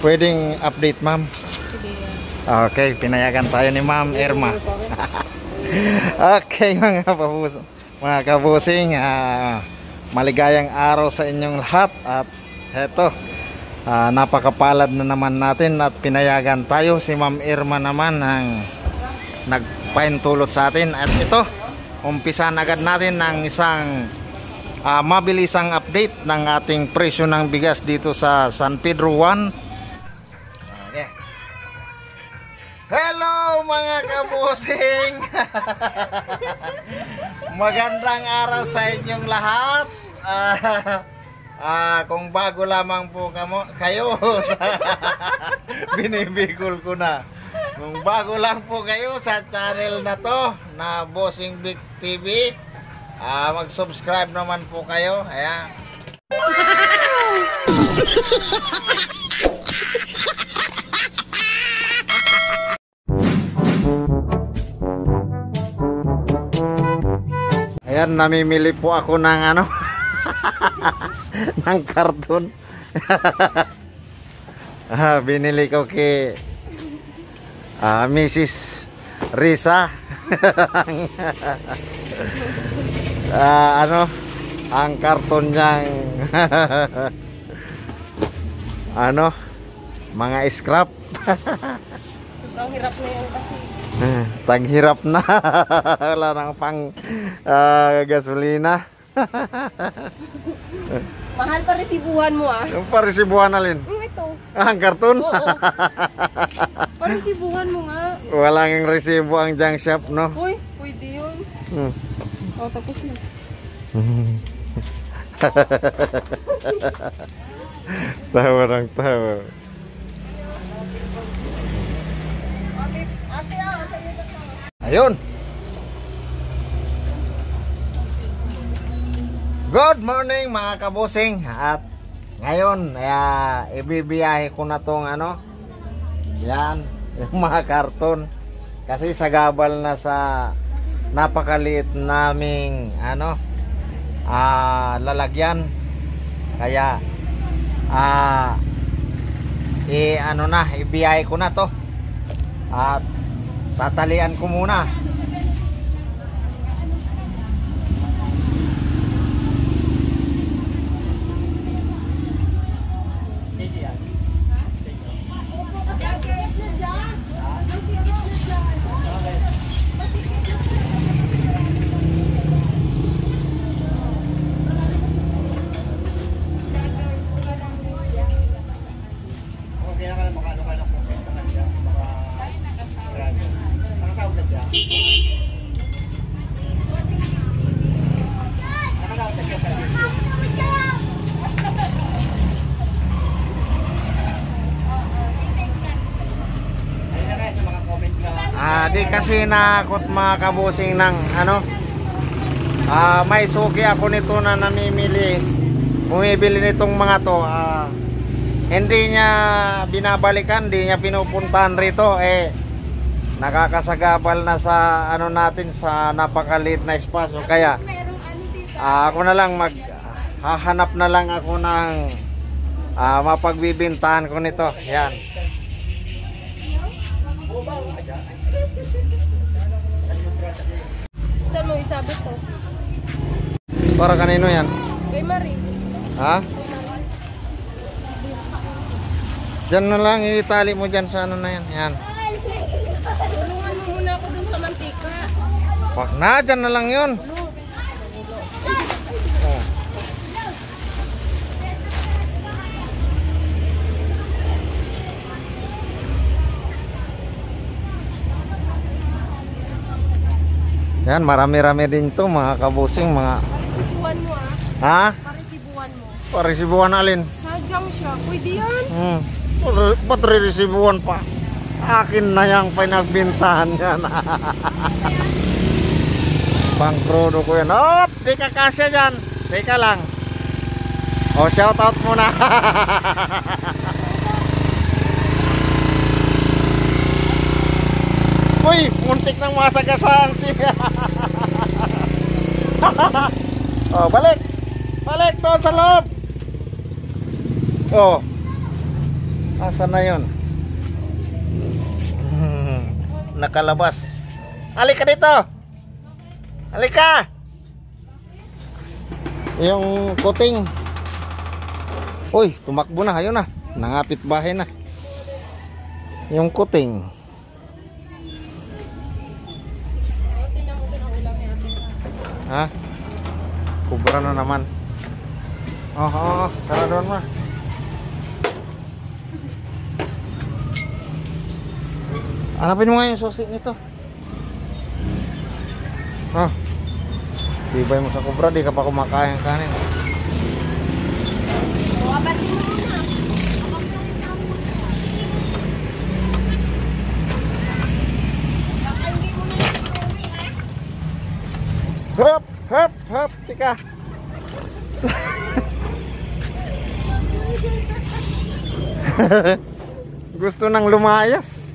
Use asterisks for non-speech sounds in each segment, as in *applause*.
pwedeng update ma'am. Sige. Okay, pinayagan tayo ni Ma'am Irma. *laughs* okay mga kabus mga kabusing, ah, maligayang araw sa inyong lahat at heto, ah, napakapalad na naman natin at pinayagan tayo si Ma'am Irma naman ang nagpaintulot sa atin at ito, umpisan agad natin ng isang ah, mabilisang update ng ating presyo ng bigas dito sa San Pedro 1 Hello mga kabusing! *laughs* Magandang araw sa inyong lahat. Ah, ah, kung bago lamang po kamo, kayo, *laughs* binibigol ko na. Kung bago lang po kayo sa channel na to, na Bossing Big TV, ah, mag-subscribe naman po kayo. Ayan. *laughs* Ayan, namimili po ako ng ano, *laughs* ng karton. *laughs* ah, binili ko kay ah, Mrs. Risa. *laughs* ah, ano, ang karton niyang ano, mga scrap. Sobrang hirap na yan kasi. Taghirap na. Wala *laughs* nang pang *laughs* ah, gasolina. Mahal pa resibuhan mo ah. Yung parisibuhan alin. Yung ito. Ah, ang karton? Oo. Parisibuhan mo nga. Walang resibo ang junk shop, no? Uy, pwede yun. Hmm. O, tapos na. *laughs* tawa ng tawa. Ayun. Good morning mga kabusing at ngayon uh, ibibiyahe ko na tong ano yan *laughs* yung mga karton. Kasi sagabal na sa napakaliit naming ano ah lalagyan. Kaya ah i ano na ibiyahe ko na to. At tatalian ko muna Ah, di kasi nakakot mga kabusing ng ano. Ah, may suki ako nito na namimili. Bumibili nitong mga to. Ah, hindi niya binabalikan, hindi niya pinupuntahan rito eh nakakasagabal na sa ano natin sa napakaliit na espasyo kaya ah, ako na lang mag hahanap na lang ako ng ah, mapagbibintahan ko nito. Yan. Saan mo isabot to? Para kanino yan? Kay Marie. Ha? Diyan na lang, itali mo dyan sa ano na yan. Yan. Wag na, dyan na lang yun. Oh. Yan, marami-rami din to mga kabusing, mga... Parisibuhan mo ah. Ha? Parisibuhan mo. Parisibuan alin? Sadyang siya. Pwede yan. Hmm. Ba't pa? Akin na yung pinagbintahan yan. *laughs* Pangkrodo ko yan. Oh, di ka kasya dyan. Teka lang. Oh, shout out muna. Uy, *laughs* muntik nang masagasaan siya. *laughs* oh, balik. Balik doon sa loob. Oh. Asan na yun? *laughs* Nakalabas. Halika dito! Halika! Yung kuting. Uy, tumakbo na. Ayun na. Nangapit bahay na. Yung kuting. Ha? Kubra na naman. Oh, oh, oh. Tara doon ma. Hanapin mo nga yung susi nito. Oh. Sibay mo sa kubra, di ka pa kumakain ng kanin. Buwabatin mo muna. Baka hindi mo na natutuwi ah. Hop, hop, hop, tika. *laughs* Gusto nang lumayas.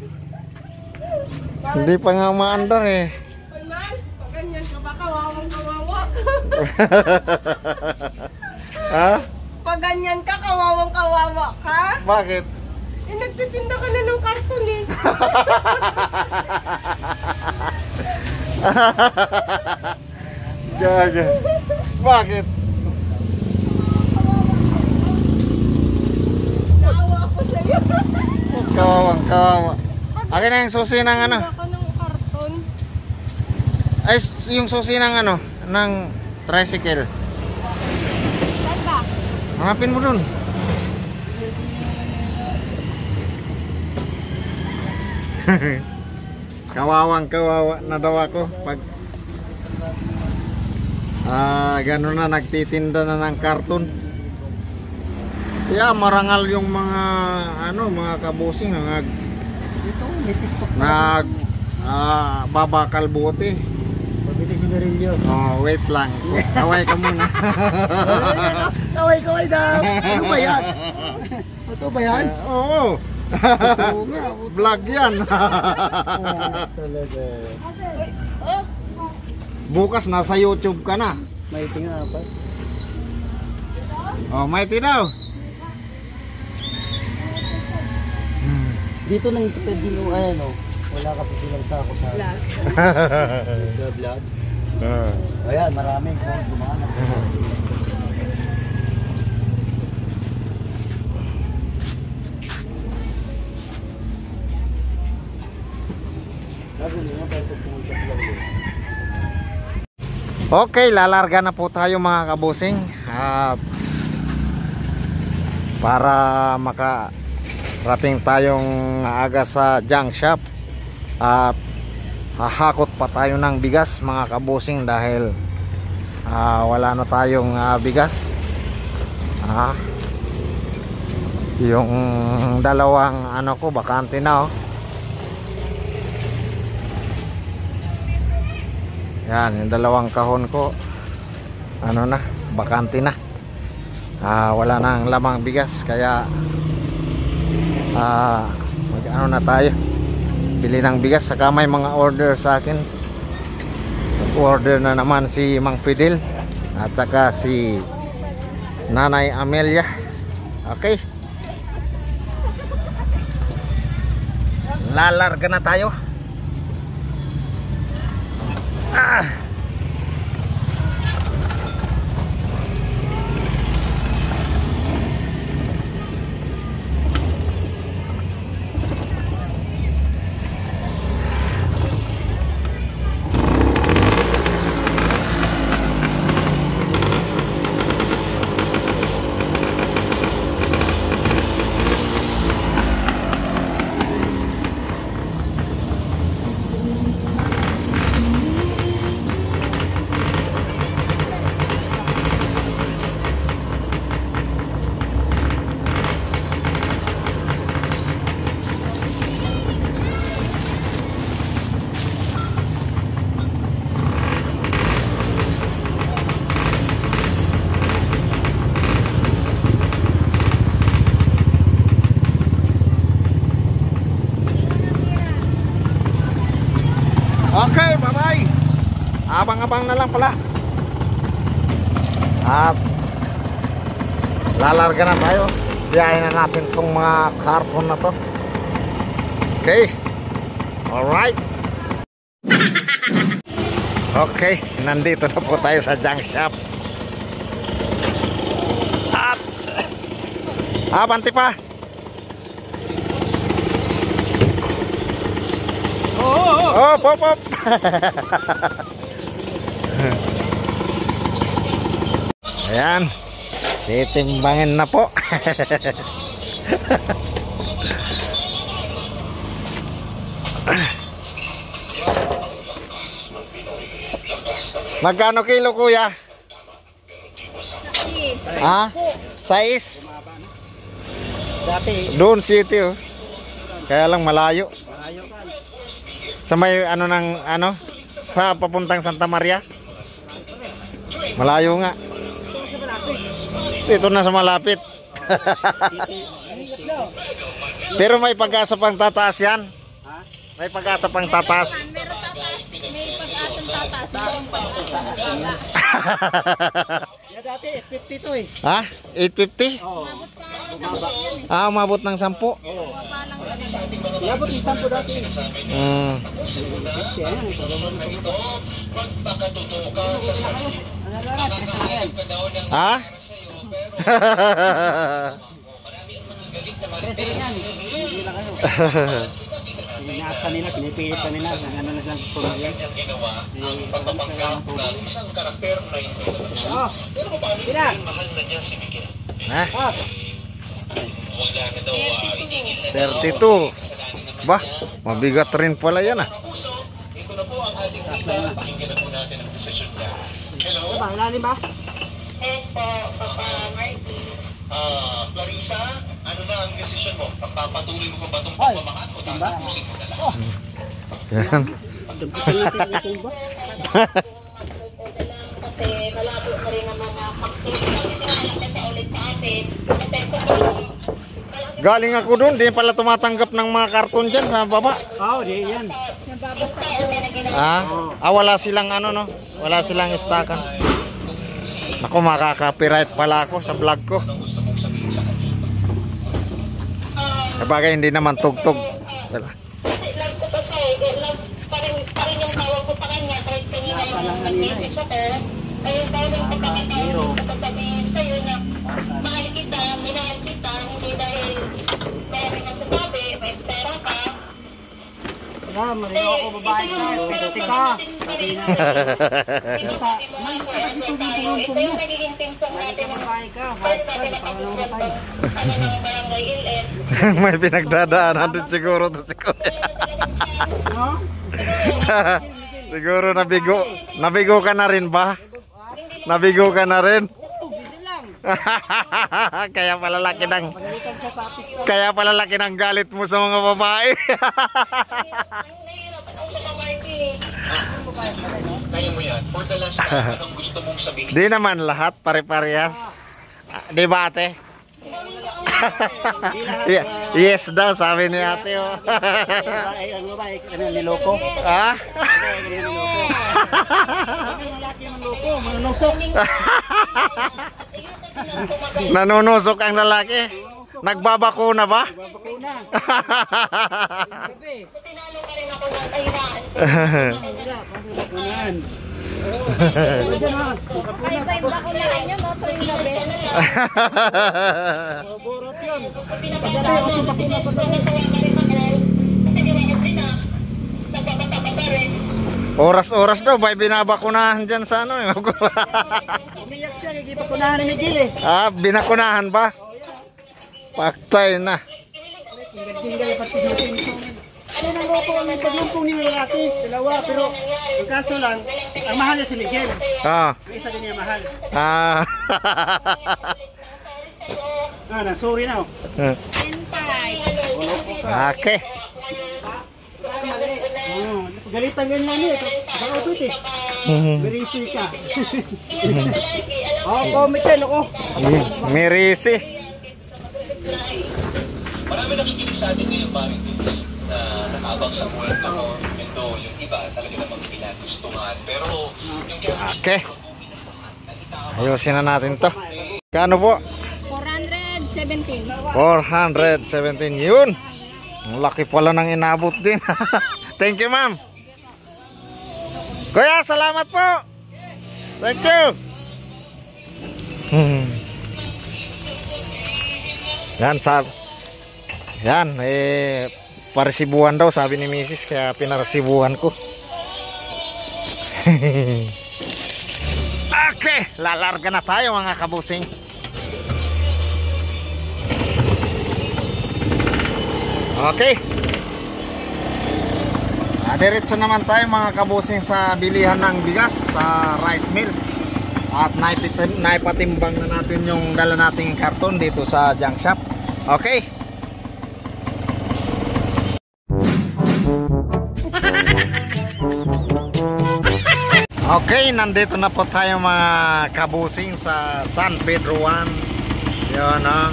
Hindi pa nga maandar eh. Ka ba kawawang kawawa? ha? pag ganyan ka kawawang kawawa ka? Bakit? Eh nagtitinda ka na ng karton eh. *laughs* Gaga. Bakit? Naawa ako sa'yo. Kawawang kawawa. Akin na yung susi ng ano. Tinda ka ng karton. Ay, yung susi ng ano. Ng tricycle. Saan ba? Hanapin mo dun. *laughs* Kawawang kawawa na daw ako pag Ah, gano'n na nagtitinda na ng karton. Kaya marangal yung mga ano, mga kabusing nag Dito, may TikTok. nag ah, babakal buti. Sigarilyo. Oh, wait lang. Kaway ka muna. *laughs* Kaway, kaway daw. Ano ba yan? *laughs* Ito ba yan? Oo. Oo nga. *laughs* Vlog yan. Ah, talaga. Oh, Bukas nasa YouTube ka na. May tinga pa. Oh, mighty daw. Dito nang tutod din yung ano. Wala kasi silang sako sa vlog. the vlog. Ayan, maraming sila ulit. Okay, lalarga na po tayo mga kabusing. At para makarating tayong aga sa junk shop at hahakot pa tayo ng bigas mga kabusing dahil ah, wala na tayong ah, bigas. Ah, yung dalawang ano ko bakante na oh. Yan, yung dalawang kahon ko ano na, bakante na. Ah, wala nang lamang bigas kaya ah mag ano na tayo. Bili ng bigas saka may mga order sa akin. Order na naman si Mang Fidel at saka si Nanay Amelia. Okay. Lalarga na tayo. Ah. Abang-abang na lang pala. At lalarga na tayo. biyahe na natin tong mga karton na to. Okay. Alright. *laughs* Okay, nandito na po tayo sa junk shop. At *coughs* Ah, banti pa. Oh, pop, pop. *laughs* Ayan. Titimbangin na po. *laughs* Magkano kilo kuya? Ha? Size? Doon city oh. Kaya lang malayo. Sa may ano ng ano? Sa papuntang Santa Maria? Malayo nga. Dito na sa malapit. *laughs* Pero may pag-asa pang tataas yan. Ha? May pag-asa pang tataas. Meron tatas, may *laughs* dati, 50 to eh. ha? 850? Oo. Bumaba. Ah, umabot ng 10. Oo. Yabot yung 10 dati. Mm. Kaya yan, lang, na na. Hindi lang ano. Inaasa nila, pinipilit pa nila. Ang ano na silang gusto nila. Oh, sila. ha? Oh, 32. Ba, mabigat rin pala yan ah. ano ba? Ilalim ba? Ah, Clarissa, ano na ang desisyon mo? Pagpapatuloy mo pa ba itong pagmamahal o diba? tatapusin mo na? Yan. Natin yung ba? kasi malabo na rin naman na pag-tiwala siya ulit sa atin. Kasi Galing ako doon, di pala tumatanggap ng mga karton dyan sa baba. Oo, di yan. Ah, ah wala silang ano no? Wala silang istakan. Ako makaka-copyright pala ako sa vlog ko. Sabagay hindi naman tugtog. Wala. kasi love ko pa siya eh. Love pa rin, pa rin yung tawag ko sa kanya. Kahit kanina yung nag-message ako. Ayun sa akin pagkakataon gusto ko sabihin sa'yo na mahal kita, minahal kita, hindi dahil marami magsasabi, may pera ka. Wala, marino ako babae ka. Peste ka. Sabi na. Ito yung nagiging tinsong natin *laughs* Babae ka. paano mo pag-usap tayo? *laughs* May pinagdadaanan din siguro to si Kuya. *laughs* Siguro nabigo. Nabigo ka na rin ba? Nabigo ka na rin? *laughs* Kaya pala laki ng. Kaya pala laki ng galit mo sa mga babae. *laughs* Di naman lahat pare-parehas. Ah, Di ba ate? *laughs* Ye- yes daw sabi ni ate oh. Babae, ang babae, ano, niloko. ah? Babae, ano, niloko. Ang lalaki ang loko, manunusok. Nanunusok ang lalaki. Nagbabako na ba? Babakuna. *laughs* Sabi, Tinalo ka rin ako ng kahinaan. *laughs* wala, bakunan. Diyan ha, bakuna. Ay, ba yung bakulaan nyo, no? Tuwing gabi. Borot yun. Pagdala ako sa bakuna pa. Kasi. Oras-oras daw ba binabakunahan dyan sa ano? eh. Umiyak siya, hindi pa kunahan ni Miguel eh. ah, binakunahan ba? Paktay na. Pati sa. Ano nang loko ang paglumpong ni lalaki? Dalawa, pero ang kaso lang, ang mahal niya si Miguel. Ah. Ang isa din niya mahal. Ah. *laughs* Ah, na, sorry na. oh. okay. Oh, galitan ganyan niya. Baka utot eh. Very easy ka. Oh, comment yan ako. Mirisi. Marami nakikinig sa atin ngayon, Paring Vince, na nakabang sa kwento mo, even though yung iba talaga namang pinagustuhan. Pero yung Okay. Ayusin na natin to. Kano po? 470 417. 417 yun. Ang laki pala ng inabot din. *laughs* Thank you, ma'am. Kuya, salamat po. Thank you. Hmm. *laughs* Yan, sab. Yan, eh, paresibuhan daw, sabi ni Mrs. Kaya pinaresibuhan ko. *laughs* okay, lalarga na tayo mga kabusing. Okay. Ah, diretso naman tayo mga kabusing sa bilihan ng bigas sa rice mill. At naipitim, naipatimbang na natin yung dala nating karton dito sa junk shop. Okay. Okay, nandito na po tayo mga kabusing sa San Pedro 1. Yun, ah.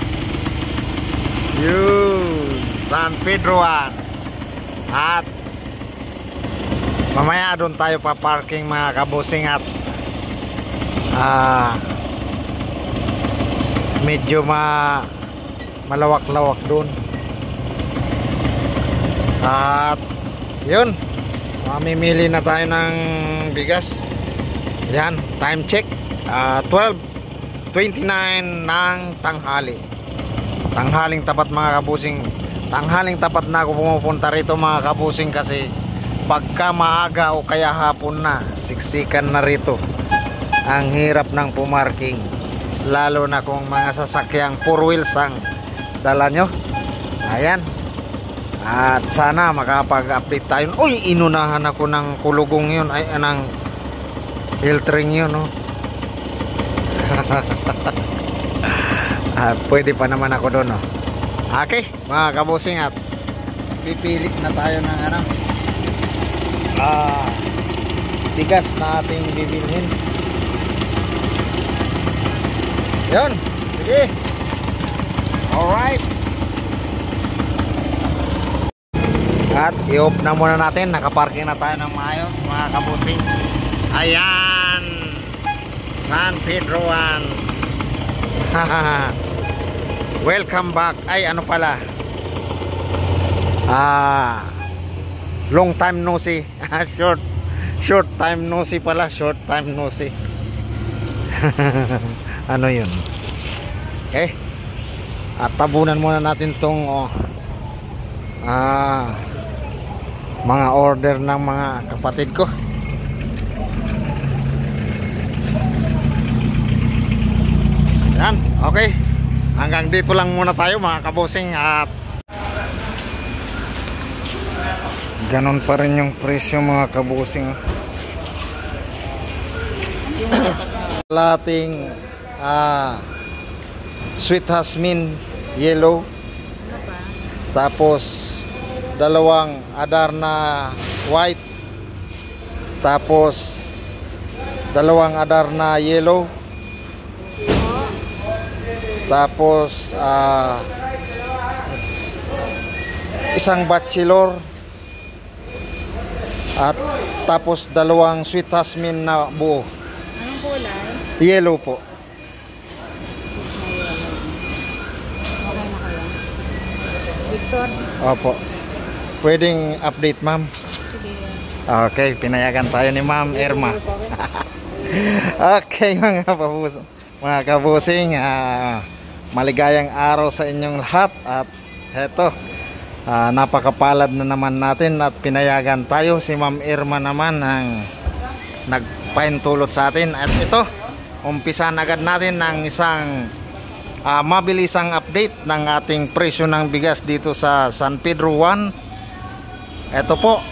Yun, San Pedro 1. At mamaya doon tayo pa parking mga kabusing at ah medyo ma malawak-lawak doon. At yun, mamimili na tayo ng bigas. Yan, time check. Ah, 12:29 ng tanghali. Tanghaling tapat mga kabusing. Tanghaling tapat na ako pumupunta rito mga kabusing kasi pagka maaga o kaya hapon na, siksikan na rito. Ang hirap ng pumarking. Lalo na kung mga sasakyang four wheels ang dala nyo. Ayan. At sana makapag-update tayo. Uy, inunahan ako ng kulugong yun. Ay, anang filtering yun, no? *laughs* Ah, pwede pa naman ako doon, no? Okay, mga kabusing at pipili na tayo ng ano ah bigas na ating bibilhin. Yun sige. Alright at i-off na muna natin. Nakaparking na tayo ng maayos mga kabusing ayan. San Pedro 1 *laughs* welcome back. Ay ano pala? Ah long time no see. *laughs* Short short time no see pala. Short time no see. *laughs* Ano yun? Okay. At tabunan muna natin tong oh, ah mga order ng mga kapatid ko yan okay. Hanggang dito lang muna tayo mga kabosing at ganon pa rin yung presyo mga kabusing *coughs* lating ah, sweet jasmine yellow. Tapos dalawang adar na white. Tapos dalawang adar na yellow tapos ah, isang bachelor at tapos dalawang sweet jasmine na buo. Anong kulay? Yellow po. Okay na kaya. Victor? Opo. Pwedeng update, ma'am. Sige. Okay, pinayagan tayo ni Ma'am Irma. *laughs* okay, mga kabusing. Mga kabusing, ah, maligayang araw sa inyong lahat at heto, ah, napakapalad na naman natin at pinayagan tayo. Si Ma'am Irma naman ang nagpaintulot sa atin. At ito, umpisan agad natin ng isang ah, mabilisang update ng ating presyo ng bigas dito sa San Pedro 1 ito po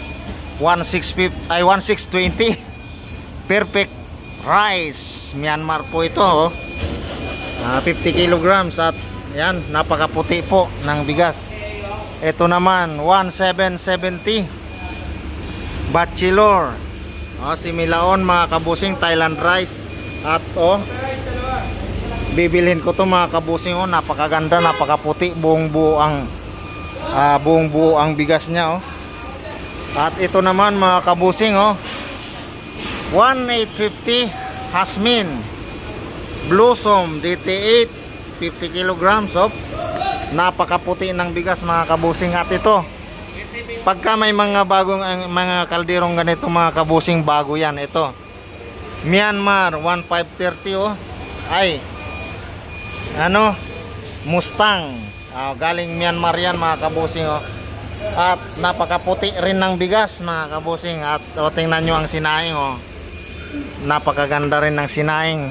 1650 ay 1620 perfect rice. Myanmar po ito oh. Ah, 50 kilograms at yan napakaputi po ng bigas. Ito naman 1770 bachelor. Oh, si Milaon mga kabusing Thailand rice. At oh bibilhin ko to mga kabusing oh. Napakaganda napakaputi buong buo ang ah, buong buo ang bigas niya oh. At ito naman mga kabusing oh 1850 Hasmin. Blossom DT8 50 kilograms of napakaputi ng bigas mga kabusing. At ito pagka may mga bagong mga kalderong ganito mga kabusing bago yan. Ito Myanmar 1530 oh. Ay ano? Mustang. Ah, galing Myanmar yan mga kabusing oh. At napakaputi rin ng bigas mga kabusing. At o, tingnan nyo ang sinaing oh napakaganda rin ng sinaing.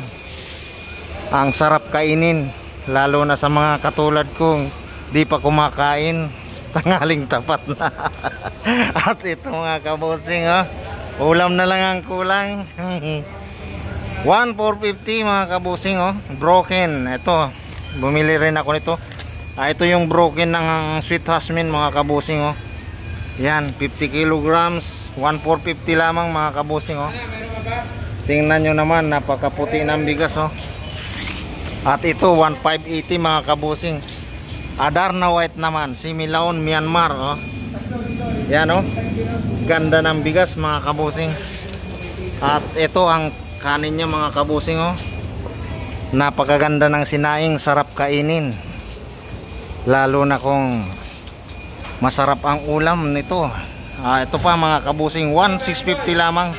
Ang sarap kainin lalo na sa mga katulad kong di pa kumakain. *laughs* Tangaling tapat na. *laughs* At ito mga kabusing oh. Ulam na lang ang kulang. *laughs* 1,450 mga kabusing oh. Broken. Ito bumili rin ako nito. Ah, ito yung broken ng sweet jasmine mga kabusing oh yan 50 kilograms 1,450 lamang mga kabusing oh. Tingnan nyo naman napakaputi ng bigas oh. At ito 1,580 mga kabusing Adarna white naman Similaon Myanmar oh. Yan oh. Ganda ng bigas mga kabusing at ito ang kanin niya mga kabusing oh. Napakaganda ng sinaing sarap kainin. Lalo na kung masarap ang ulam nito ah, ito pa mga kabusing 1,650 lamang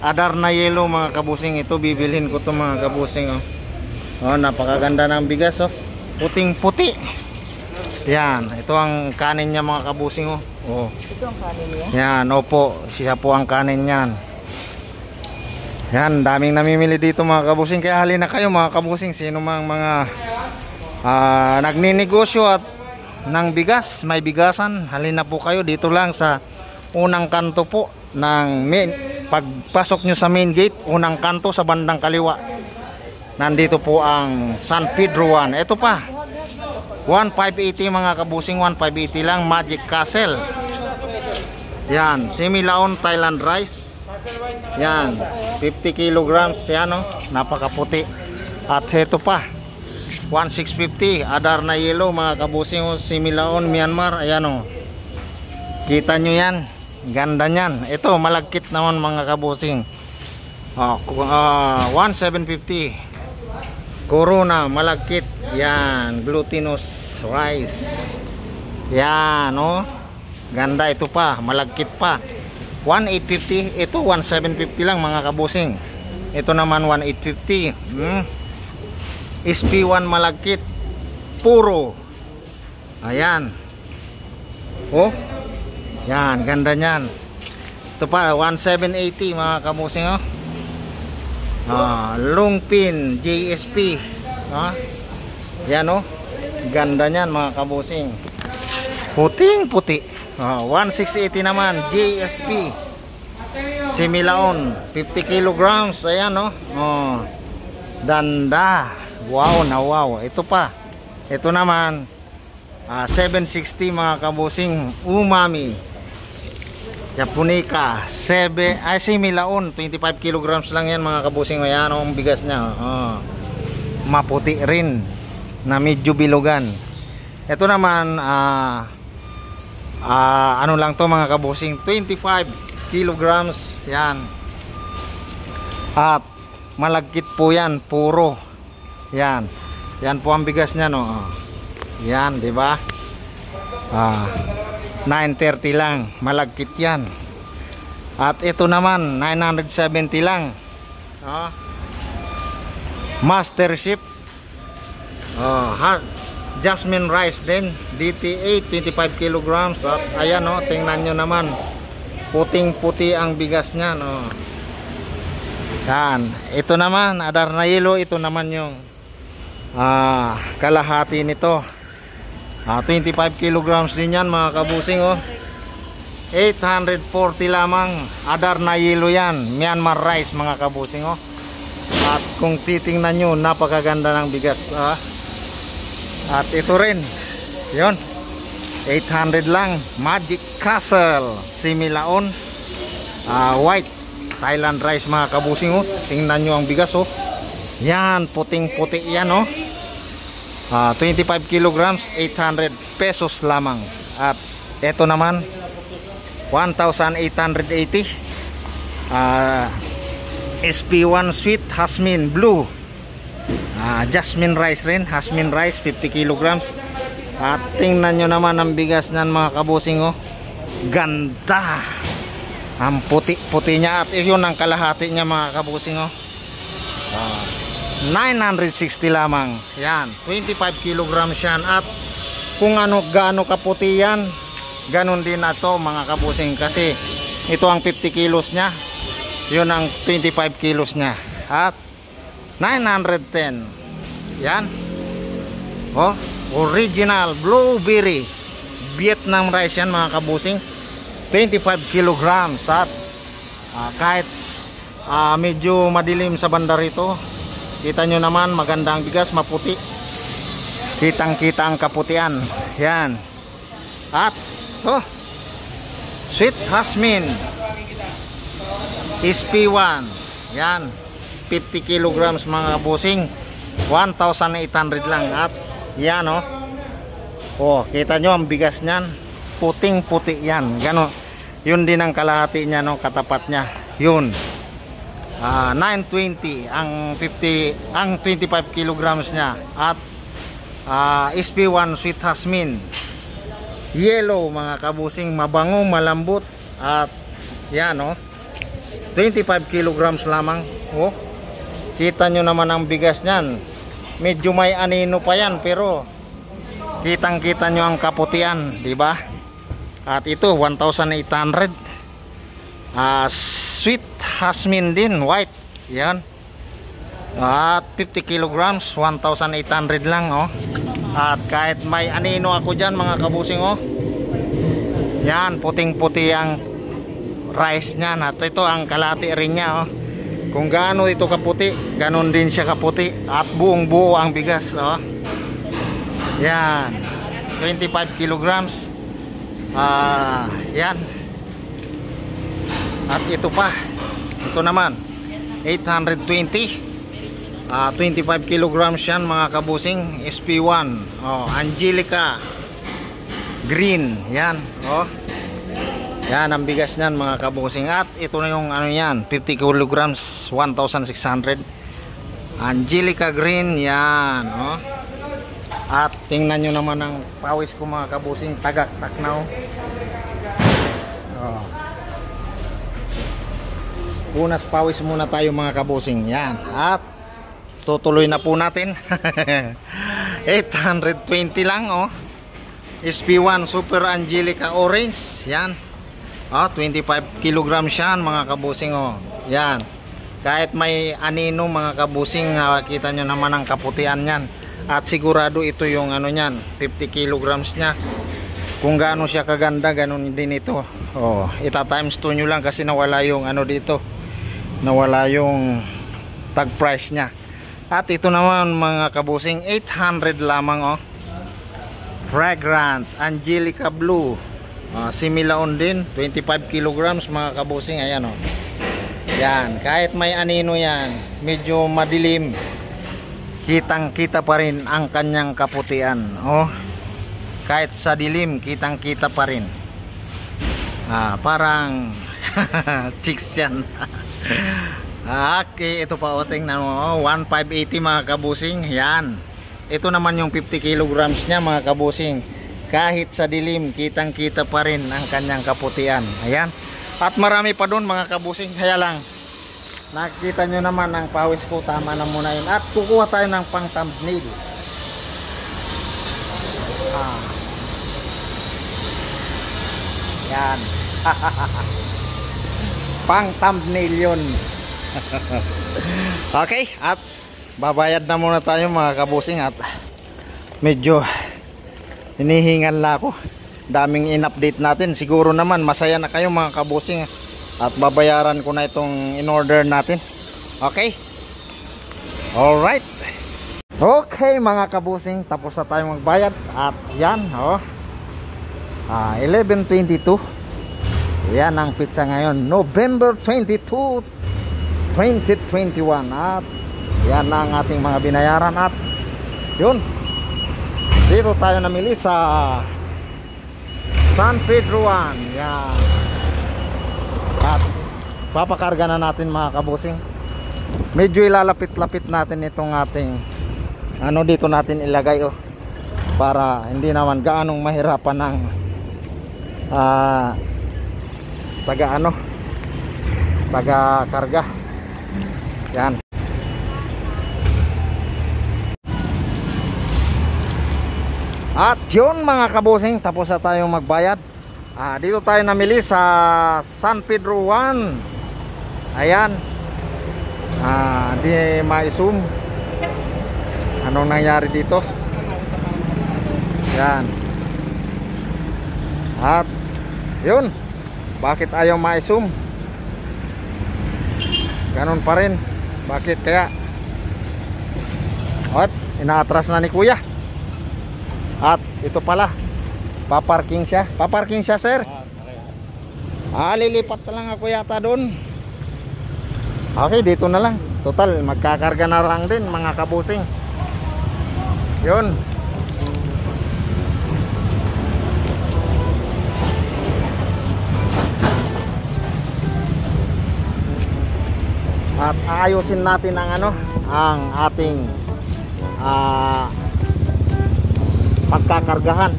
adar na yellow mga kabusing ito bibilhin ko to mga kabusing oh. oh napakaganda ng bigas oh puting puti yan ito ang kanin niya mga kabusing oh, oh. Ito ang kanin niya. Yan, opo, siya po ang kanin niyan. Yan, daming namimili dito mga kabusing. Kaya halina kayo mga kabusing, sino mang mga ah, nagninegosyo at ng bigas, may bigasan, halina po kayo dito lang sa unang kanto po ng main, pagpasok nyo sa main gate, unang kanto sa bandang kaliwa. Nandito po ang San Pedro 1. Ito pa, 1580 mga kabusing, 1580 lang, Magic Castle. Yan, similaon Thailand rice. Yan, 50 kilograms yan oh, napakaputi. At heto pa, 1650 adar na yellow mga kabusing oh, similaon Myanmar. Ayan oh. Kita nyo yan, ganda niyan. Ito malagkit naman mga kabusing. Ku- ah, 1750. Corona malagkit. Yan, glutinous rice. Yan oh. Ganda ito pa, malagkit pa. 1850, ito 1750 lang mga kabusing. Ito naman 1850. Hmm. SP1 malagkit. Puro. Ayan. Oh. Yan, ganda niyan. Ito pa 1780 mga kabusing oh. Ah, Lungpin JSP. Ah. Yan oh. Ganda niyan mga kabusing. Puting puti. Ah, 1680 naman JSP. Similaon 50 kilograms. Ayan oh. Oh. Danda. Wow na wow. Ito pa. Ito naman ah, 760 mga kabusing umami. Japonica 7 ay similaon 25 kilograms lang yan mga kabusing. Ayan ang bigas niya. Oh. Maputi rin na medyo bilugan. Ito naman ah Ah, ano lang to mga kabusing 25 kilograms yan at malagkit po yan puro yan. Yan po ang bigas niya no? Oh. yan di ba? Ah 930 lang. Malagkit yan. At ito naman 970 lang. Oh. master ship oh, ha, jasmine rice din. DT8 25 kilograms. At ayan o tingnan nyo naman. Puting puti ang bigas nya no? Yan. Ito naman adar na yelo ito naman yung ah, kalahati nito. Ah, 25 kilograms din yan mga kabusing oh. 840 lamang. Adar na yelo yan. Myanmar rice mga kabusing oh. At kung titingnan nyo napakaganda ng bigas ah. At ito rin, yon 800 lang, Magic Castle, Similaon, ah, white, Thailand rice mga kabusing oh. Tingnan nyo ang bigas oh. Yan, puting-puti yan oh. Ah, 25 kilograms, 800 pesos lamang. At ito naman, 1,880. Ah, SP1 Sweet Jasmine Blue. Ah, jasmine rice rin, jasmine rice 50 kilograms. At tingnan nyo naman ang bigas ng mga kabusing oh. Ganda. Ang puti-puti niya at yun ang kalahati niya mga kabusing oh. Ah, 960 lamang. Yan, 25 kilograms yan at kung ano gaano kaputi yan, ganun din na to mga kabusing kasi ito ang 50 kilos niya. Yun ang 25 kilos niya. At 910. Yan. Oh, original blueberry Vietnam rice yan mga kabusing 25 kilograms at ah, kahit ah, medyo madilim sa banda rito kita nyo naman maganda ang bigas maputi. Kitang kita ang kaputian. Yan. At oh sweet jasmine. SP1 yan. 50 kilograms mga kabusing. 1,800 lang. At yan oh. Oh kita nyo ang bigas nyan puting puti yan. Gano yun din ang kalahati niya no? Katapat niya. Yun Ah, 920 ang 50 ang 25 kilograms niya at ah, SP1 sweet jasmine. Yellow mga kabusing mabango malambot at yan oh. 25 kilograms lamang oh. Kita nyo naman ang bigas niyan. Medyo may anino pa yan pero kitang kita nyo ang kaputian di ba? At ito 1,800 ah sweet jasmine din white. Yan. At 50 kilograms 1,800 lang oh. At kahit may anino ako dyan mga kabusing oh. Yan puting puti ang rice niyan. At ito ang kalati rin niya oh. Kung gaano ito kaputi ganon din siya kaputi. At buong buo ang bigas oh. Yan. 25 kilograms. Ah yan at ito pa ito naman 820 ah 25 kilograms yan mga kabusing SP1 oh Angelica green yan oh. Yan ang bigas niyan mga kabusing. At ito na yung ano yan 50 kilograms 1,600 Angelica green yan oh. At tingnan nyo naman ang pawis ko mga kabusing tagak-tak na oh. Punas pawis muna tayo mga kabusing. Yan. At tutuloy na po natin. *laughs* 820 lang oh. SP1 Super Angelica Orange. Yan. Oh, 25 kilograms yan mga kabusing oh. Yan. Kahit may anino mga kabusing, uh, kita nyo naman ang kaputian yan. At sigurado ito yung ano niyan, 50 kilograms niya. Kung gaano siya kaganda, ganun din ito. Oh, ita times 2 nyo lang kasi nawala yung ano dito nawala yung tag price niya. At ito naman mga kabusing 800 lamang oh. Fragrant angelica blue. Uh, similaon din 25 kilograms mga kabusing ayan oh. Yan kahit may anino yan medyo madilim kitang kita pa rin ang kanyang kaputian oh. Kahit sa dilim kitang kita pa rin. Ah, parang *laughs* chicks yan *laughs* okay ito pa o tingnan mo 1580 mga kabusing yan. Ito naman yung 50 kilograms niya mga kabusing. Kahit sa dilim kitang kita pa rin ang kanyang kaputian. Ayan. At marami pa doon mga kabusing. Kaya lang nakikita nyo naman ang pawis ko tama na muna yun. At kukuha tayo ng pang thumbnail. Ah. yan *laughs* pang thumbnail yun. *laughs* Okay at babayad na muna tayo mga kabusing at medyo hinihingal na ako. Daming in-update natin. Siguro naman masaya na kayo mga kabusing at babayaran ko na itong in-order natin. Okay? Alright okay mga kabusing tapos na tayo magbayad. At yan oh. Ah, 11.22 yan ang pizza ngayon November 22 2021 at yan ang ating mga binayaran. At yun dito tayo namili sa San Pedro 1 yan. At papakarga na natin mga kabusing medyo ilalapit-lapit natin itong ating ano dito natin ilagay oh. Para hindi naman gaanong mahirapan ng ah taga ano? Taga karga. Yan. At yun mga kabusing tapos na tayong magbayad. Ah, dito tayo namili sa San Pedro 1 ayan. Ah, di ma-zoom. Anong nangyari dito? Yan. At yun bakit ayaw ma-zoom? Ganun pa rin. Bakit kaya? At inaatras na ni kuya. At ito pala. Paparking siya. Paparking siya sir. Ah lilipat na lang ako yata doon. Okay dito na lang. Total magkakarga na lang din mga kabusing. Yun at aayusin natin ang ano ang ating ah pagkakargahan.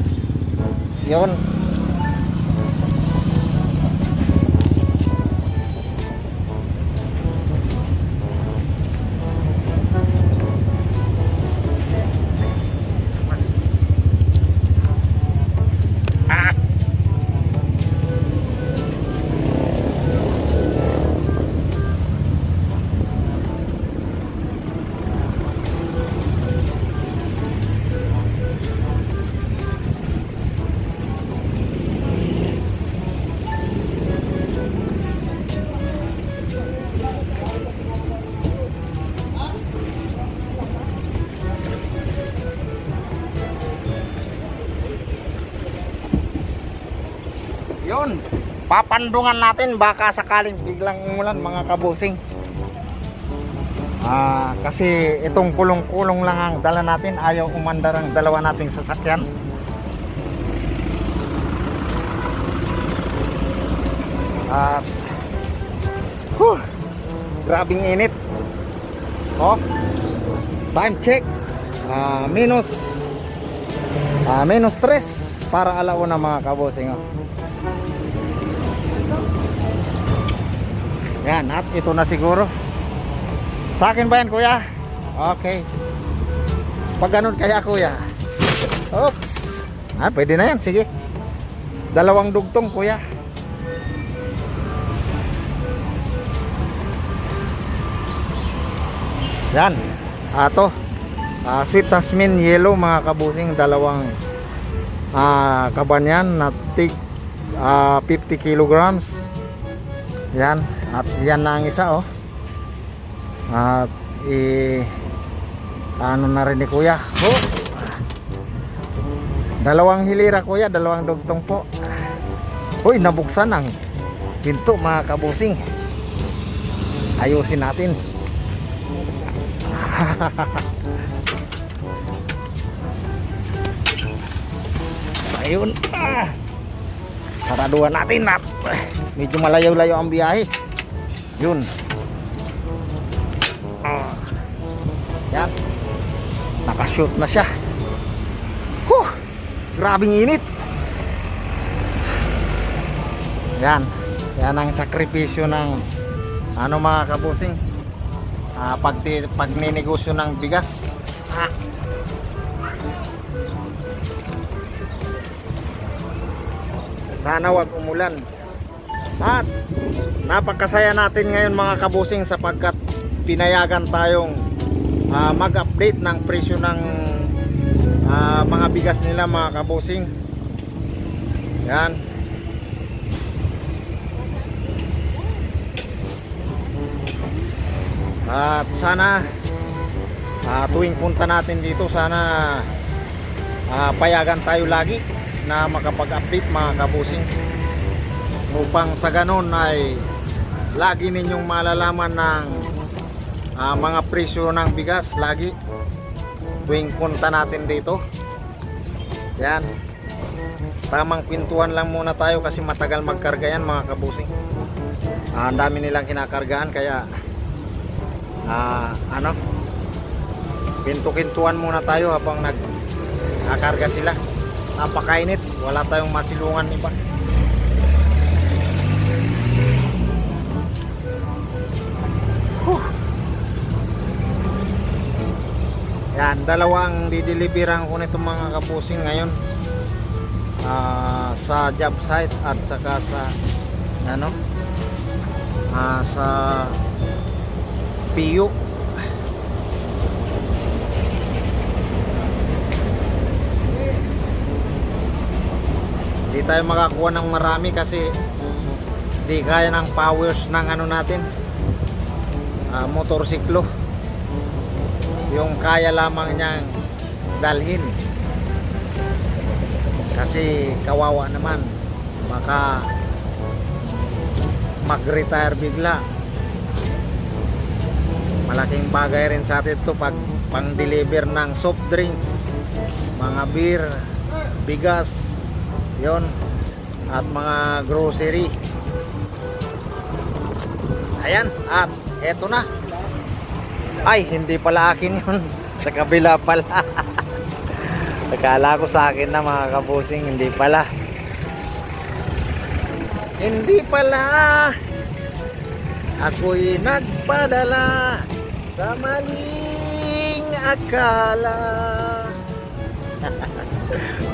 Yun Papandungan natin baka sakaling biglang umulan mga kabusing. Ah, kasi itong kulong-kulong lang ang dala natin, ayaw umandar ang dalawa nating sasakyan. At huh, grabing init. Oh. Time check. Ah, minus ah, minus 3 para alauna mga kabusing. Oh. Yan, at ito na siguro. Sa akin ba yan, kuya? Okay. Pag ganun kaya, kuya. Oops. Ah, pwede na yan. Sige. Dalawang dugtong, kuya. Yan. Ato. Ah, sweet jasmine yellow, mga kabusing. Dalawang ah, kaban yan na tig ah, 50 kilograms. Yan. At yan na ang isa oh. At i ano na rin ni kuya. Oh. Dalawang hilira kuya, dalawang dugtong po. Uy, nabuksan ang pinto mga kabusing. Ayusin natin. *laughs* Ayun. Ah. Saraduhan natin na medyo malayo-layo ang biyahe. Yun. Yan. Nakashoot na siya. Huh! Grabing init. Yan. Yan ang sakripisyo ng ano mga kabusing. Ah, pag pagninegosyo ng bigas. Ah. Sana wag umulan. At napakasaya natin ngayon mga kabusing sapagkat pinayagan tayong ah, mag-update ng presyo ng ah, mga bigas nila mga kabusing. Yan. At sana ah, tuwing punta natin dito sana ah, payagan tayo lagi na makapag-update mga kabusing upang sa ganon ay lagi ninyong malalaman ng ah, mga presyo ng bigas lagi. Tuwing punta natin dito. Yan. Tamang kwentuhan lang muna tayo kasi matagal magkarga yan mga kabusing. Ah, ang dami nilang kinakargaan kaya ah, ano? Pinto-kintuan muna tayo habang nag kakarga sila. Napakainit. Wala tayong masilungan iba yan dalawang dideliveran ko nitong mga kapusing ngayon. Ah, sa job site at saka sa ano? Ah, sa PU Di tayo makakuha ng marami kasi di kaya ng powers ng ano natin. Ah, motorsiklo yung kaya lamang niyang dalhin. Kasi kawawa naman. Baka mag-retire bigla. Malaking bagay rin sa atin to pag pang deliver ng soft drinks mga beer bigas yon at mga grocery. Ayan at eto na ay hindi pala akin yun. *laughs* Sa kabila pala. *laughs* Akala ko sa akin na mga kabusing hindi pala. Hindi pala. Ako'y nagpadala sa maling akala *laughs*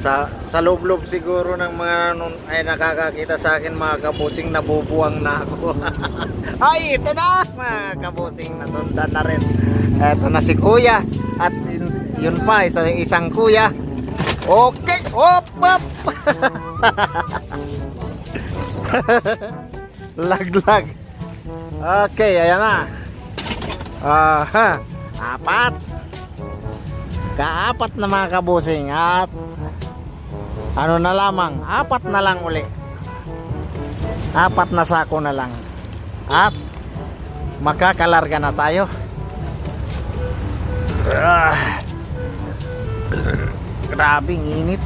sa sa loob-loob siguro ng mga nun, ay nakakakita sa akin mga kabusing nabubuwang na ako. *laughs* Ay ito na! Mga kabusing nasundan na rin. Ito na si kuya. At yun- pa isa, isang kuya. Okay hop hop! *laughs* Laglag. Okay ayan na. Aha. Apat. Kaapat na mga kabusing at ano na lamang? Apat na lang uli. Apat na sako na lang. At makakalarga na tayo. Ah. *clears throat* grabing init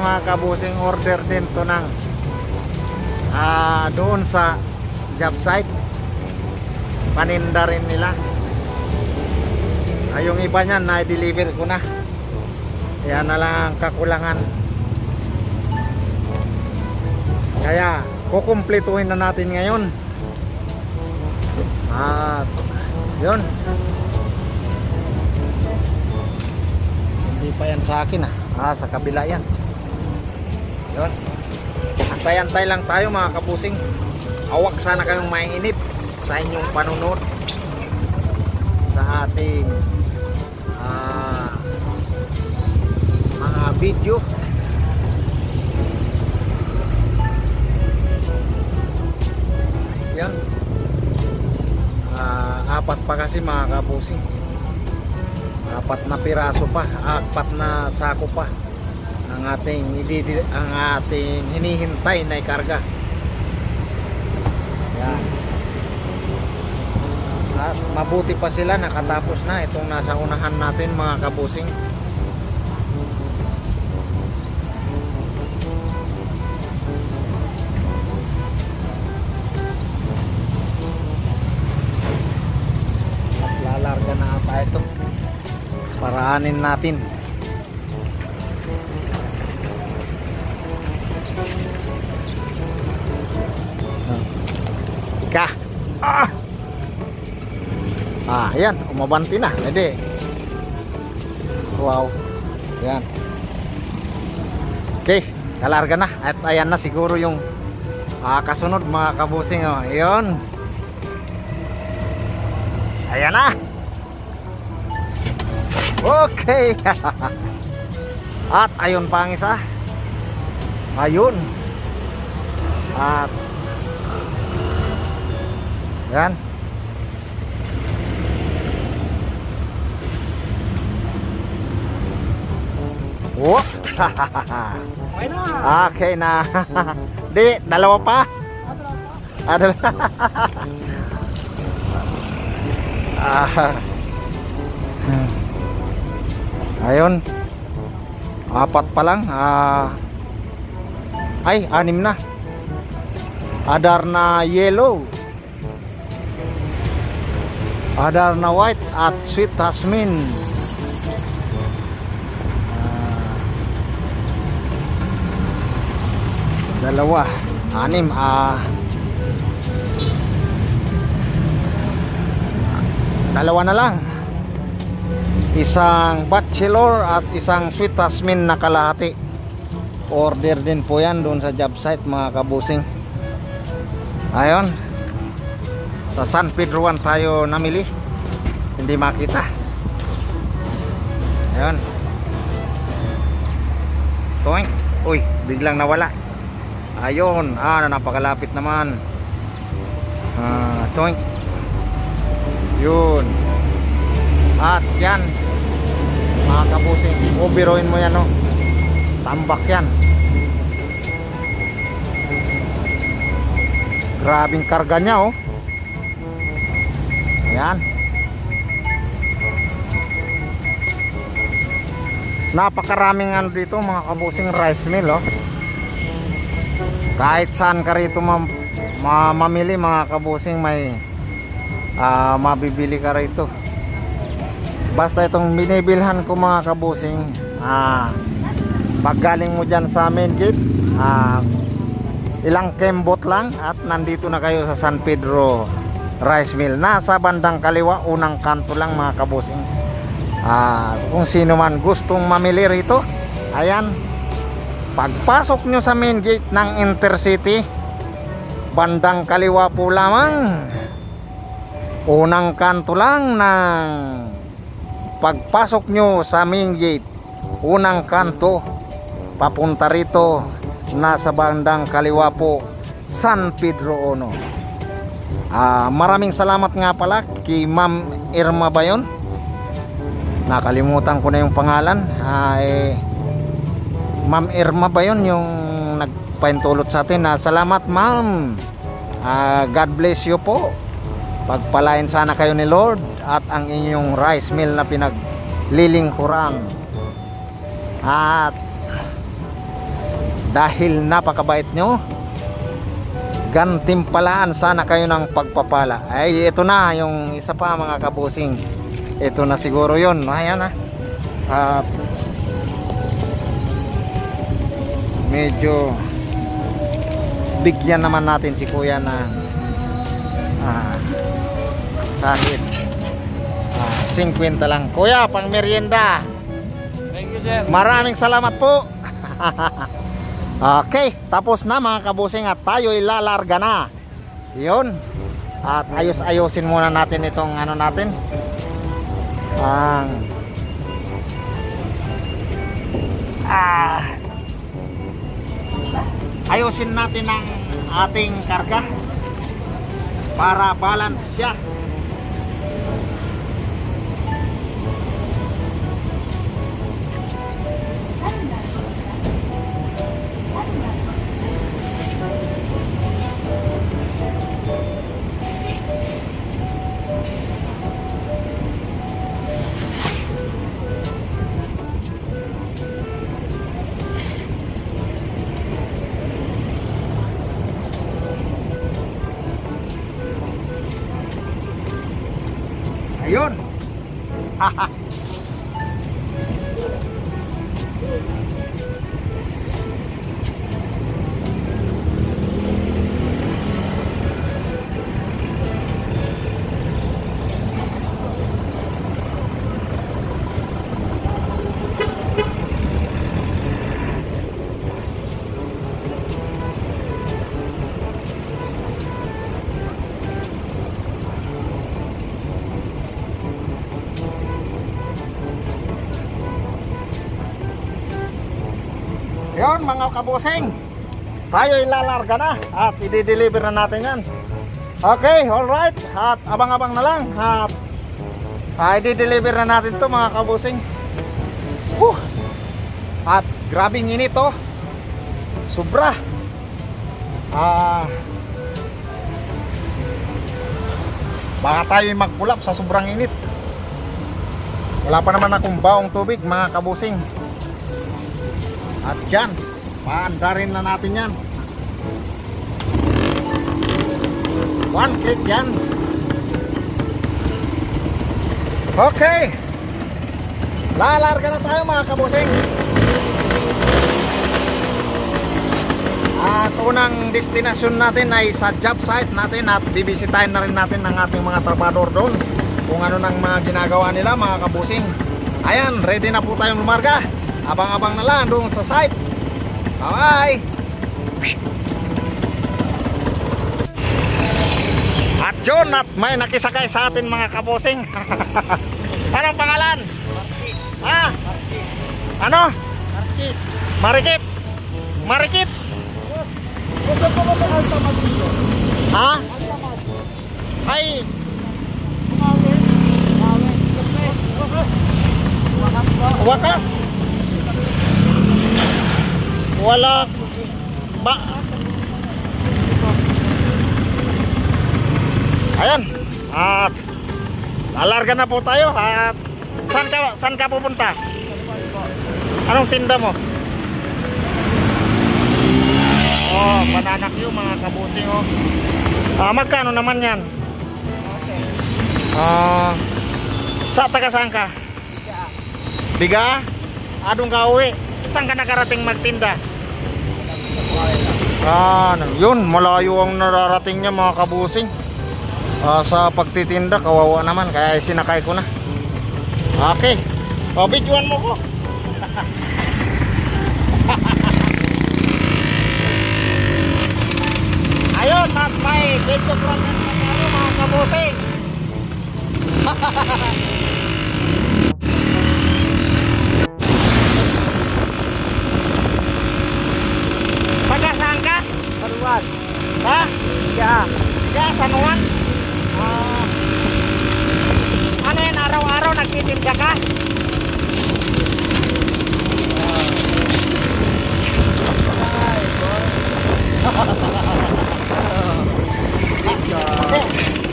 mga kabusing order din to ng ah, doon sa job site. Paninda rin nila. Ah, yung iba niyan na-deliver ko na. Yan na lang ang kakulangan. Kaya kukumpletuhin na natin ngayon. At yun. Hindi pa yan sa akin ah. Ah, sa kabila yan. Yun. Antay-antay lang tayo mga kapusing. Awak sana kayong mainip sa inyong panunod sa ating ah, mga video. Yan. Ah, apat pa kasi mga kapusing apat na piraso pa apat na sako pa ang ating ang ating hinihintay na ikarga. Yan. At mabuti pa sila nakatapos na itong nasa unahan natin mga kabusing. At lalarga na ata ito paraanin natin ah yan umabanti na hindi wow yan okay kalarga na at ayan na siguro yung ah, kasunod mga kabusing oh. yun ayan na Okay. *laughs* At ayun pa ang isa. Ayun. At Yan. Oh. Okay na. okay na. Di, dalawa pa. Ah, dalawa. Ah. Ayun. Apat pa lang. Ah. Ay, anim na. Adar na yellow. Adar na white at sweet jasmine. Dalawa. Anim. Ah. Dalawa na lang. Isang bachelor at isang sweet jasmine na kalahati. Order din po yan doon sa job site mga kabusing. Ayon. Sa San Pedro 1 tayo namili. Hindi makita. Ayon. Toink. Uy, biglang nawala. Ayon. Ah, napakalapit naman. Ah, toink. Yun. At yan. Mga kabusing. O, biruin mo yan, oh. Tambak yan. Grabing karga niya, oh. Ayan. Napakaraming ano dito, mga kabusing rice mill, oh. Kahit saan ka rito ma ma mamili, mga kabusing, may ah, mabibili ka rito. Basta itong binibilhan ko, mga kabusing, ah, pag galing mo dyan sa main gate, ah, ilang kembot lang at nandito na kayo sa San Pedro Rice Mill. Nasa bandang kaliwa, unang kanto lang mga kabusing. Ah, kung sino man gustong mamili rito, ayan. Pagpasok nyo sa main gate ng Intercity, bandang kaliwa po lamang. Unang kanto lang ng pagpasok nyo sa main gate, unang kanto, papunta rito, nasa bandang kaliwa po, San Pedro Ono. Ah, maraming salamat nga pala kay Ma'am Irma ba yun? Nakalimutan ko na yung pangalan. Ah, eh, Ma'am Irma ba yun yung nagpaintulot sa atin? Ah, salamat ma'am. Ah, God bless you po. Pagpalain sana kayo ni Lord at ang inyong rice mill na pinaglilingkuran. At dahil napakabait nyo, gantimpalaan sana kayo ng pagpapala. Ay, ito na yung isa pa mga kabusing. Ito na siguro yun. Ayan na. At medyo bigyan naman natin si kuya na ah, sahid ah, 50 lang. Kuya pang merienda. Thank you, sir. maraming salamat po. *laughs* Okay tapos na mga kabusing at tayo ilalarga na. Yun. At ayos ayosin muna natin itong ano natin. Ang ah ayusin natin ang ating karga para balance siya kabusing Tayo ilalarga na At i-deliver na natin yan Okay, alright At abang-abang na lang At ah, i-deliver na natin to mga kabusing Whew. At grabing init oh. Sobra. Ah. Baka tayo magpulap sa sobrang init. Wala pa naman akong baong tubig mga kabusing. At yan, paandarin na natin yan. One click yan. Okay. Lalarga na tayo mga kabusing. At unang destinasyon natin ay sa job site natin at bibisitahin na rin natin ng ating mga trabador doon kung ano nang mga ginagawa nila mga kabusing. Ayan, ready na po tayong lumarga. Abang-abang na lang doon sa site. Bye! At yun, at may nakisakay sa atin mga kabusing. *laughs* Anong pangalan? Ha? Ano? Marikit. Marikit. Ha? Ay. Wakas. Wala ba Ayan. At lalarga na po tayo at saan ka saan ka pupunta? Anong tinda mo? Oh, banana Q mga kabusing oh. Ah, magkano naman 'yan? Ah, sa taga saan ka? Biga. Adong ka uwi. Saan ka nakarating magtinda? Ano, yun, malayo ang nararating niya mga kabusing. Ah, sa pagtitinda, kawawa naman, kaya sinakay ko na. Okay. O, videoan mo ko. *laughs* Ayun, at may video content na mga kabusing. *laughs* Ha? Ya. Ya, Sanuan. Ah. ano yan, araw-araw nagtitinda ka?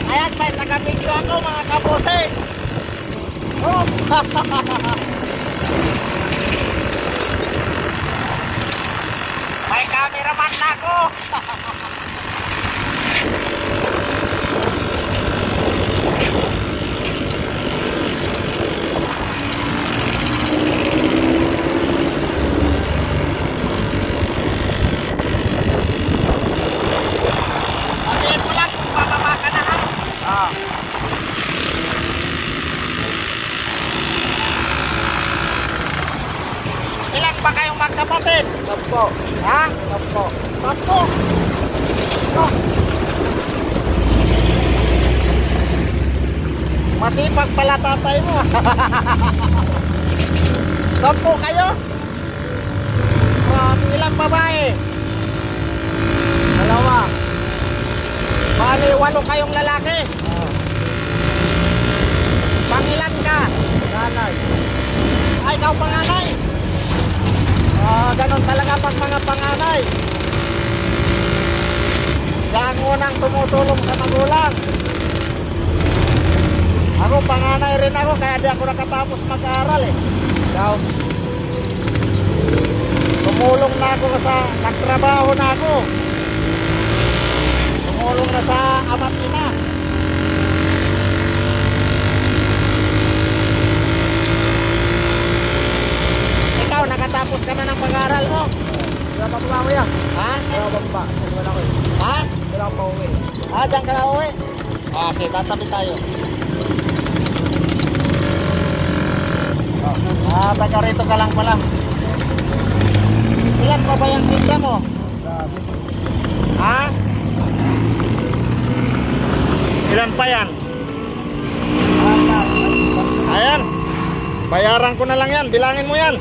Ayan, may taga-video ako mga kabose. Oh. may cameraman na ako. Tumulong na ako sa, nagtrabaho na ako. Tumulong na sa ama't ina. Ikaw, nakatapos ka na ng pag-aaral mo? Wala pa po ako yan. Ha? Wala pa pa. Wala ko. Ha? Wala pa uwi. Ah, dyan ka na uwi? Okay, tatabi tayo. Ah, taga rito ka lang pala. Ilan pa ba yung tinda mo? Ha? Ilan pa yan? Ayan. Bayaran ko na lang yan. Bilangin mo yan.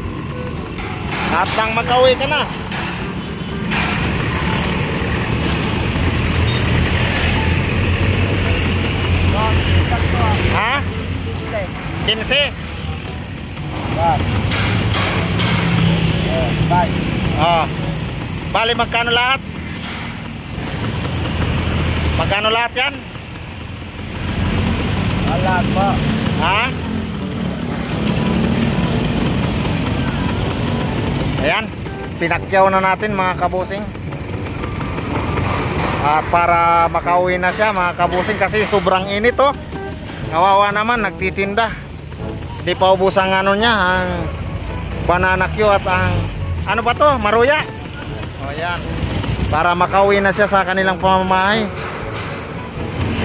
At nang makauwi ka na. Ha? 15. Oh. Bali magkano lahat? Magkano lahat yan? Wala po. Ha? Ayan, pinakyaw na natin mga kabusing. At para makauwi na siya mga kabusing kasi sobrang init oh. Kawawa naman nagtitinda. Di pa ubos ang ano niya, ang banana Q at ang ano ba to? Maruya. O yan. Para makauwi na siya sa kanilang pamamahay.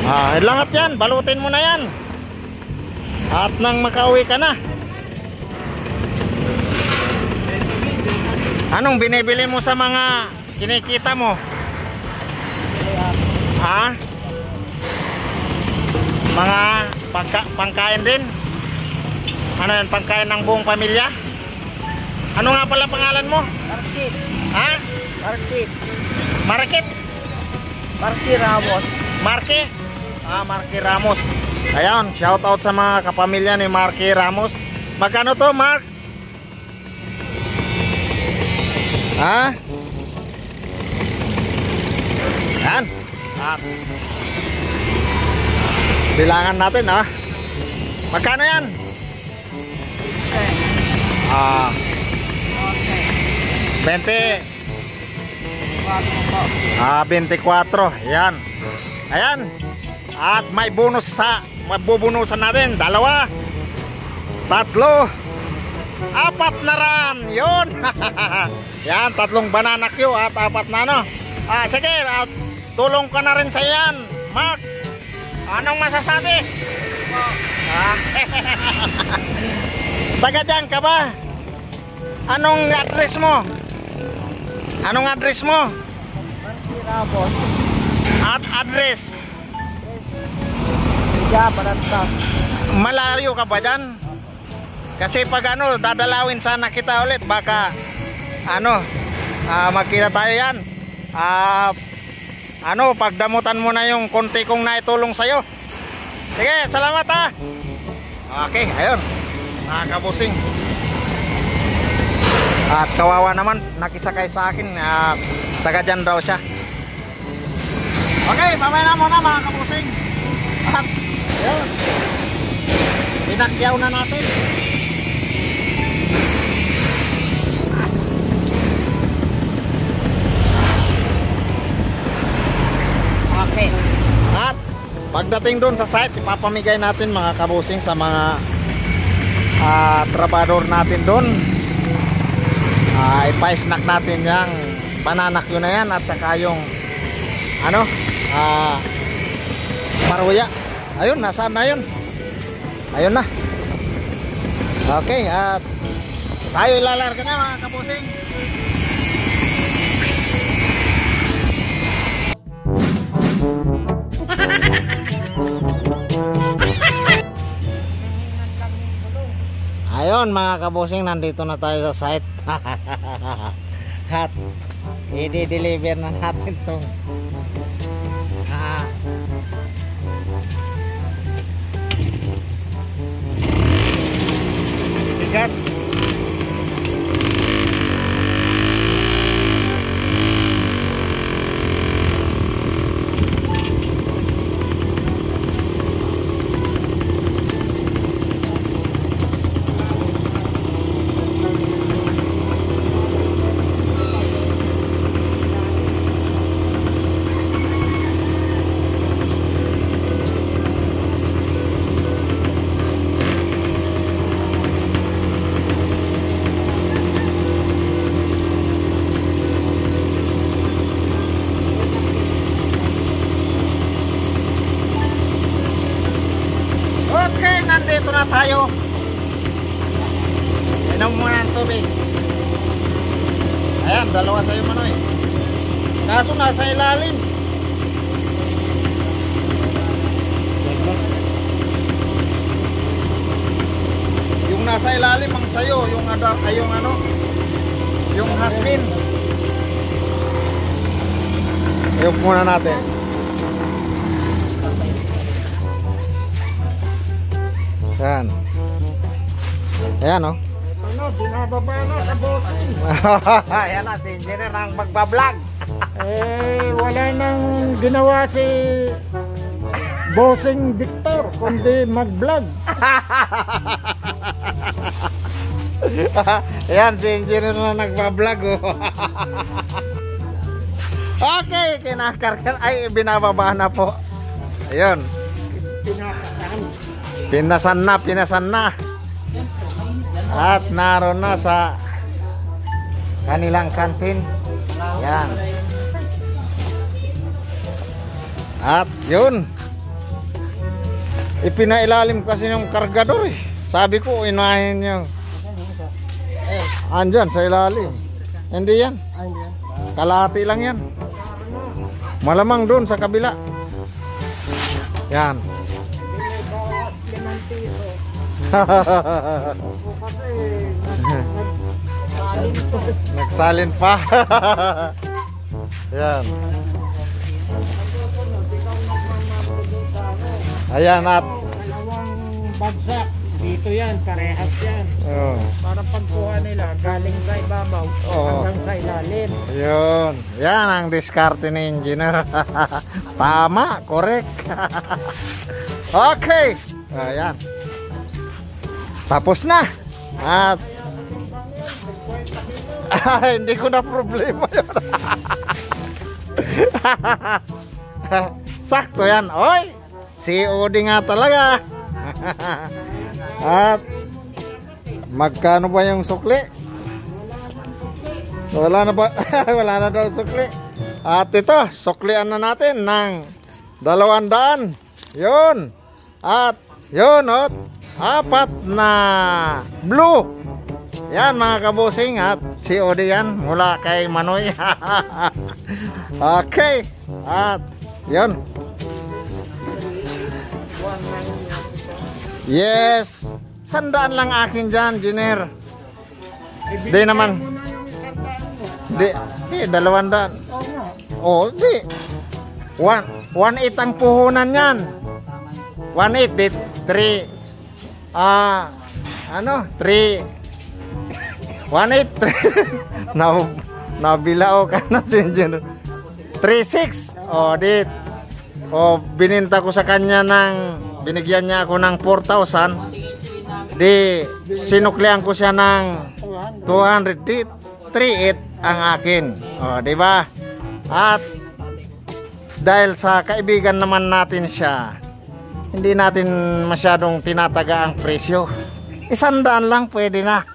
Ah, lahat yan, balutin mo na yan. At nang makauwi ka na. Anong binibili mo sa mga kinikita mo? Ha? Mga pangka, pangkain din? Ano yan, pangkain ng buong pamilya? Ano nga pala pangalan mo? Markit. Ha? Markit. Market? Markit Ramos. Marque? Ah, Marque Ramos. Ayan, shout out sa mga kapamilya ni Marque Ramos. Magkano to, Mark? Ha? Yan. Ah. Bilangan natin, ha? Magkano yan? Ah. 20. Ah, 24. Yan. Ayan. At may bonus sa mabubunusan natin. Dalawa. Tatlo. Apat na ran. Yun. *laughs* yan, tatlong banana Q at apat na ano. Ah, sige, at tulong ka na rin sa yan. Mark, anong masasabi? Ah. *laughs* Taga dyan ka ba? Anong address mo? Anong address mo? Ramos. At address. Tiga, Barantas. Malayo ka ba dyan? Kasi pag ano, dadalawin sana kita ulit. Baka, ano, ah, magkita tayo yan. Ah, ano, pagdamutan mo na yung konti kong naitulong sa'yo. Sige, salamat ha. Okay, ayun. Mga kabusing. At kawawa naman, nakisakay sa akin. ah, taga dyan daw siya. Okay, mamaya na muna mga kabusing. At, ayun. Pinakyaw na natin. Okay. At pagdating doon sa site, ipapamigay natin mga kabusing sa mga ah, trabador natin doon. Ah, ipa-snack natin yung banana Q na yan at saka yung ano, ah, paruya. Ayun, nasaan na yun? Ayun na. Okay, at tayo ilalarga na mga kabusing. Ayun mga kabusing, nandito na tayo sa site. *laughs* At i-deliver na natin tong ah, bigas. Okay, nandito na tayo. Inom muna ng tubig. Ayan, dalawa sa'yo manoy. Nasa ilalim. Yung nasa ilalim ang sayo, yung ano, ay yung ano, yung hasmin. Ayok muna natin. Yan. Ayan oh. Ano, Binababa na sa bossing. *laughs* Ayan na, si engineer ang magbablog. Eh, wala nang ginawa si Bossing Victor, kundi mag-vlog. *laughs* Ayan, si engineer na nagbablog. Oh. *laughs* okay, kinakarkan. Ay, binababa na po. Ayun. Pinakasan. Pinasan na, pinasan na. At naroon na sa kanilang kantin. Yan. At yun. Ipinailalim kasi ng kargador eh. Sabi ko, inahin nyo. Andyan, sa ilalim. Hindi yan. Kalahati lang yan. Malamang doon sa kabila. Yan. *laughs* Nagsalin pa. *laughs* Yan. Ayan at Dalawang bagsak. Dito yan, parehas yan. oh, Para pagkuha nila, galing sa ibabaw Oo. hanggang sa ilalim. yun. Yan ang diskarte ni engineer. *laughs* Tama, correct. *laughs* okay. Ayan. Tapos na. At *laughs* hindi ko na problema yun. Sakto yan. Oy! COD nga talaga. *laughs* At magkano ba yung sukli? Wala na ba? *laughs* Wala na daw sukli. At ito, suklian na natin ng dalawang daan. Yun. At yun, oh, apat na blue. Yan mga kabusing at COD yan mula kay Manoy. *laughs* okay. At yun. Yes. Sandaan lang akin dyan, Jiner. Di naman. Di, di, dalawang daan. Oh, di. One, one eight ang puhunan yan. One eight, di, three, ah, ano, three, one eight, three, *laughs* na, nabilao ka na si Engineer. Three six, oh, di, oh, bininta ko sa kanya ng, binigyan niya ako ng 4,000. Di, sinuklian ko siya ng 200 di 38 ang akin. O, di ba? At dahil sa kaibigan naman natin siya, hindi natin masyadong tinataga ang presyo. Isandaan lang pwede na. *laughs*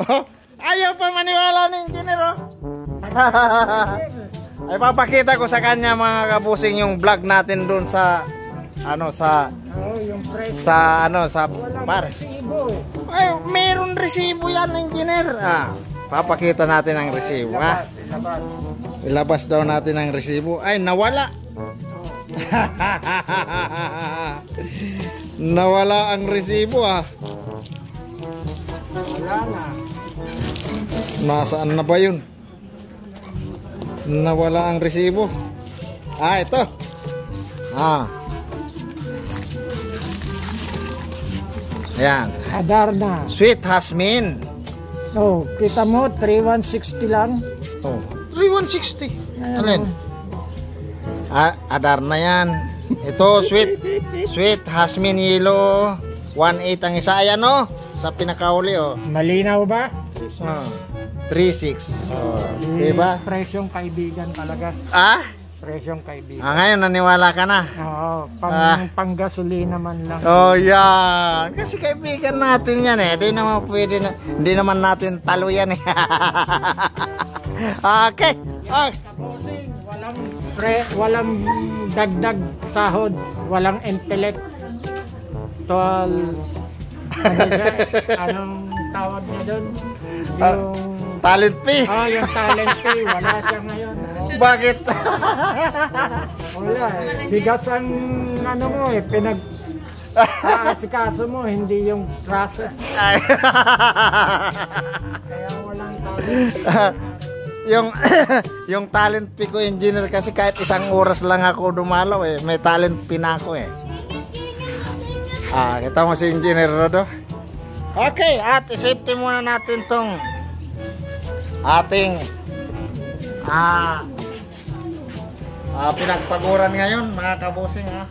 Oh, Ayaw pa maniwala ng engineer oh. *laughs* Ay papakita ko sa kanya mga kabusing yung vlog natin doon sa ano sa Oo, yung presyo. sa ano sa Walang bar. resibo. Ay, meron resibo yan, engineer. Ah, papakita natin ang resibo, ha? Labas. Ilabas daw natin ang resibo. Ay, nawala. *laughs* nawala ang resibo, ah. Wala na. Nasaan na ba yun? Nawala ang resibo. Ah, ito. Ah. Ayan. Hadar na. Sweet Hasmin. Oh, kita mo, 3160 lang. Oh, 3160. Ayan, Alin? Ah, adar na yan. Ito, sweet. Sweet Hasmin Yellow. 1.8 ang isa. Ayan, oh. Sa pinakauli, oh. Malinaw ba? Ah, 3.6. Oh, diba? Presyong kaibigan talaga. Ah? Presyong kaibigan. Ah, ngayon, naniwala ka na. Oo, pang, Ah. panggasolina man lang. Oh, yan. Kasi kaibigan natin yan eh. Di naman pwede na, hindi naman natin talo yan eh. *laughs* okay. Bossing, walang pre, walang dagdag sahod, walang intellect. Tol, ano? *laughs* Anong tawag niya doon? Yung, Talent fee. oh, yung talent fee, wala siya ngayon. Bakit? Wala eh. Bigas ang ano mo eh, pinag aasikaso mo, hindi yung process. Ay. Kaya walang talent. yung *coughs* yung talent fee ko engineer kasi kahit isang oras lang ako dumalaw eh may talent na ako eh ah kita mo si engineer Rodo Okay, at isafety muna natin tong ating ah, ah pinagpaguran ngayon mga kabusing ha.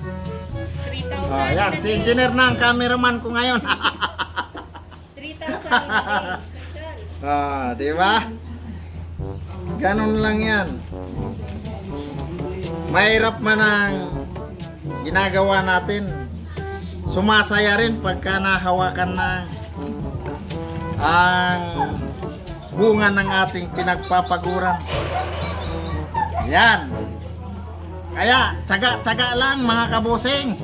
3,000. Ah, yan, si engineer na ang cameraman ko ngayon. *laughs* 3,000. ah, di ba? Ganun lang yan. Mahirap man ang ginagawa natin. Sumasaya rin pagka nahawakan ng ang bunga ng ating pinagpapaguran. Yan. Kaya, tsaga-tsaga lang mga kabusing.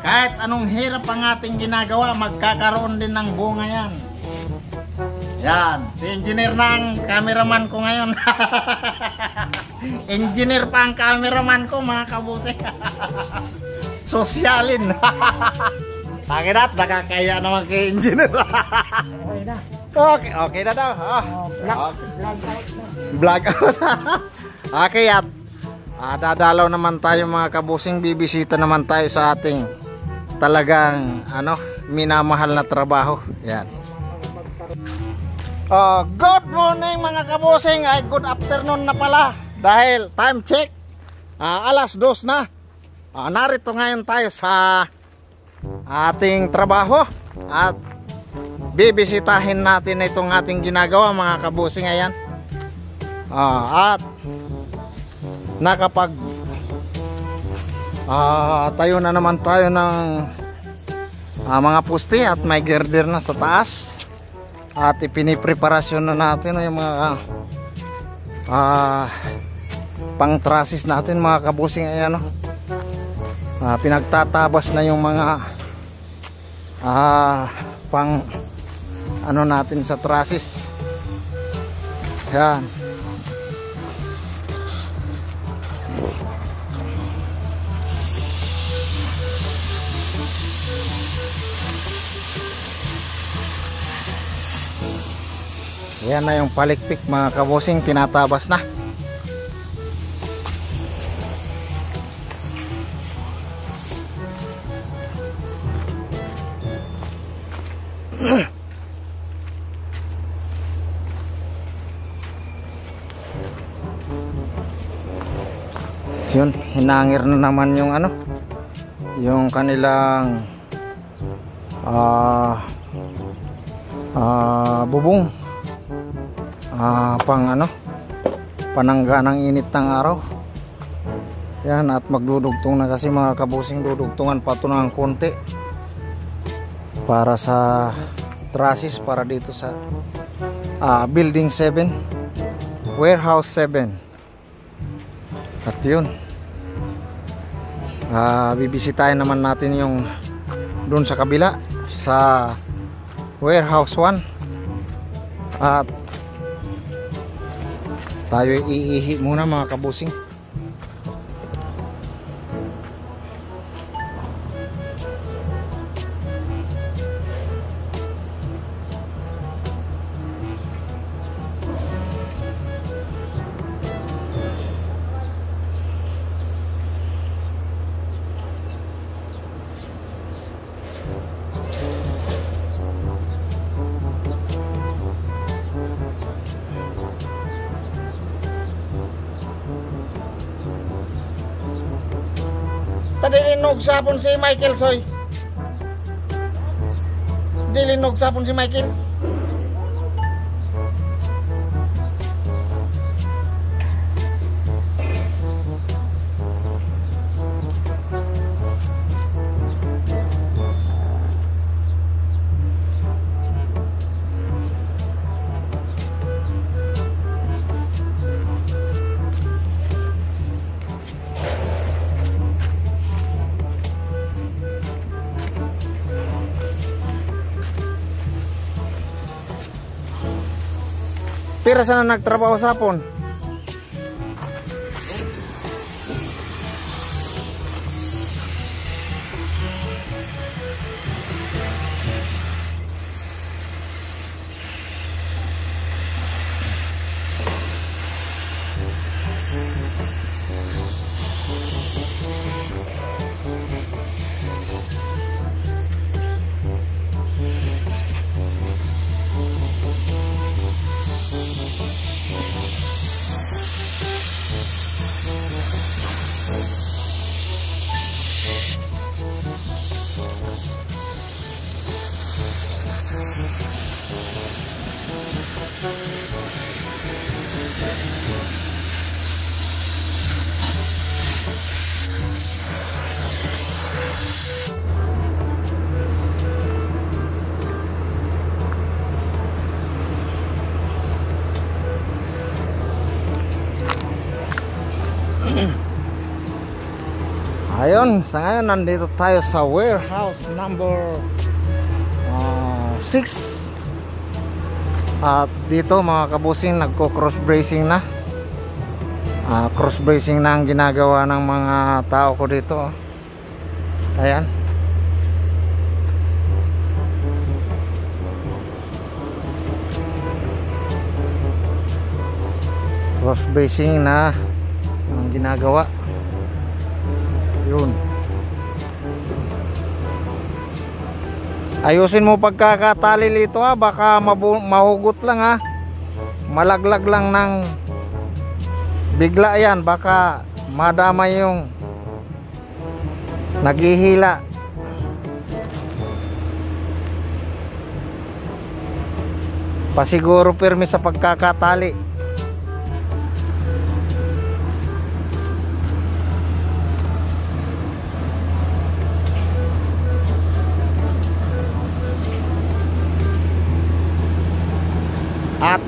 Kahit anong hirap ang ating ginagawa, magkakaroon din ng bunga yan. Yan, si engineer ang cameraman ko ngayon. *laughs* engineer pa ang cameraman ko mga kabusing. *laughs* Sosyalin. *laughs* Bakit at nakakaya naman kay engineer. Okay na. Okay, okay na daw. Oh. Black, Okay. black out *laughs* at ah, dadalaw naman tayo mga kabusing bibisita naman tayo sa ating talagang ano minamahal na trabaho. Yan. Oh, good morning mga kabusing. Ay good afternoon na pala dahil time check. Ah, alas dos na. Ah, narito ngayon tayo sa ating trabaho at bibisitahin natin itong ating ginagawa mga kabusing ayan. Ah, at nakapag ah, tayo na naman tayo ng ah, mga puste at may girder na sa taas at ipinipreparasyon na natin yung mga ah, pang trasis natin mga kabusing ayan oh. Ah, pinagtatabas na yung mga ah, pang ano natin sa trasis? Yan. Yan na yung palikpik mga kabosing. Tinatabas na. Yun, hinangir na naman yung ano, yung kanilang ah ah bubong. Ah, pang ano panangga ng init ng araw. Yan at magdudugtong na kasi mga kabusing dudugtungan pa ito ng konti para sa trasis para dito sa ah, building 7 warehouse 7 at yun ah, bibisitahin naman natin yung dun sa kabila sa warehouse 1 at tayo iihi muna mga kabusing Michael Soy. Dilinog sapon si Michael. Pira sana nagtrabaho sapon. Ayun, sa ngayon nandito tayo sa warehouse number 6 At dito mga kabusing nagko cross bracing na. Ah, Cross bracing na ang ginagawa ng mga tao ko dito oh. Ayan. Cross bracing na ang ginagawa. Yun ayusin mo pagkakatali dito ha baka mabu- mahugot lang ha malaglag lang ng bigla yan. Baka madama yung naghihila. Pasiguro pirmi sa pagkakatali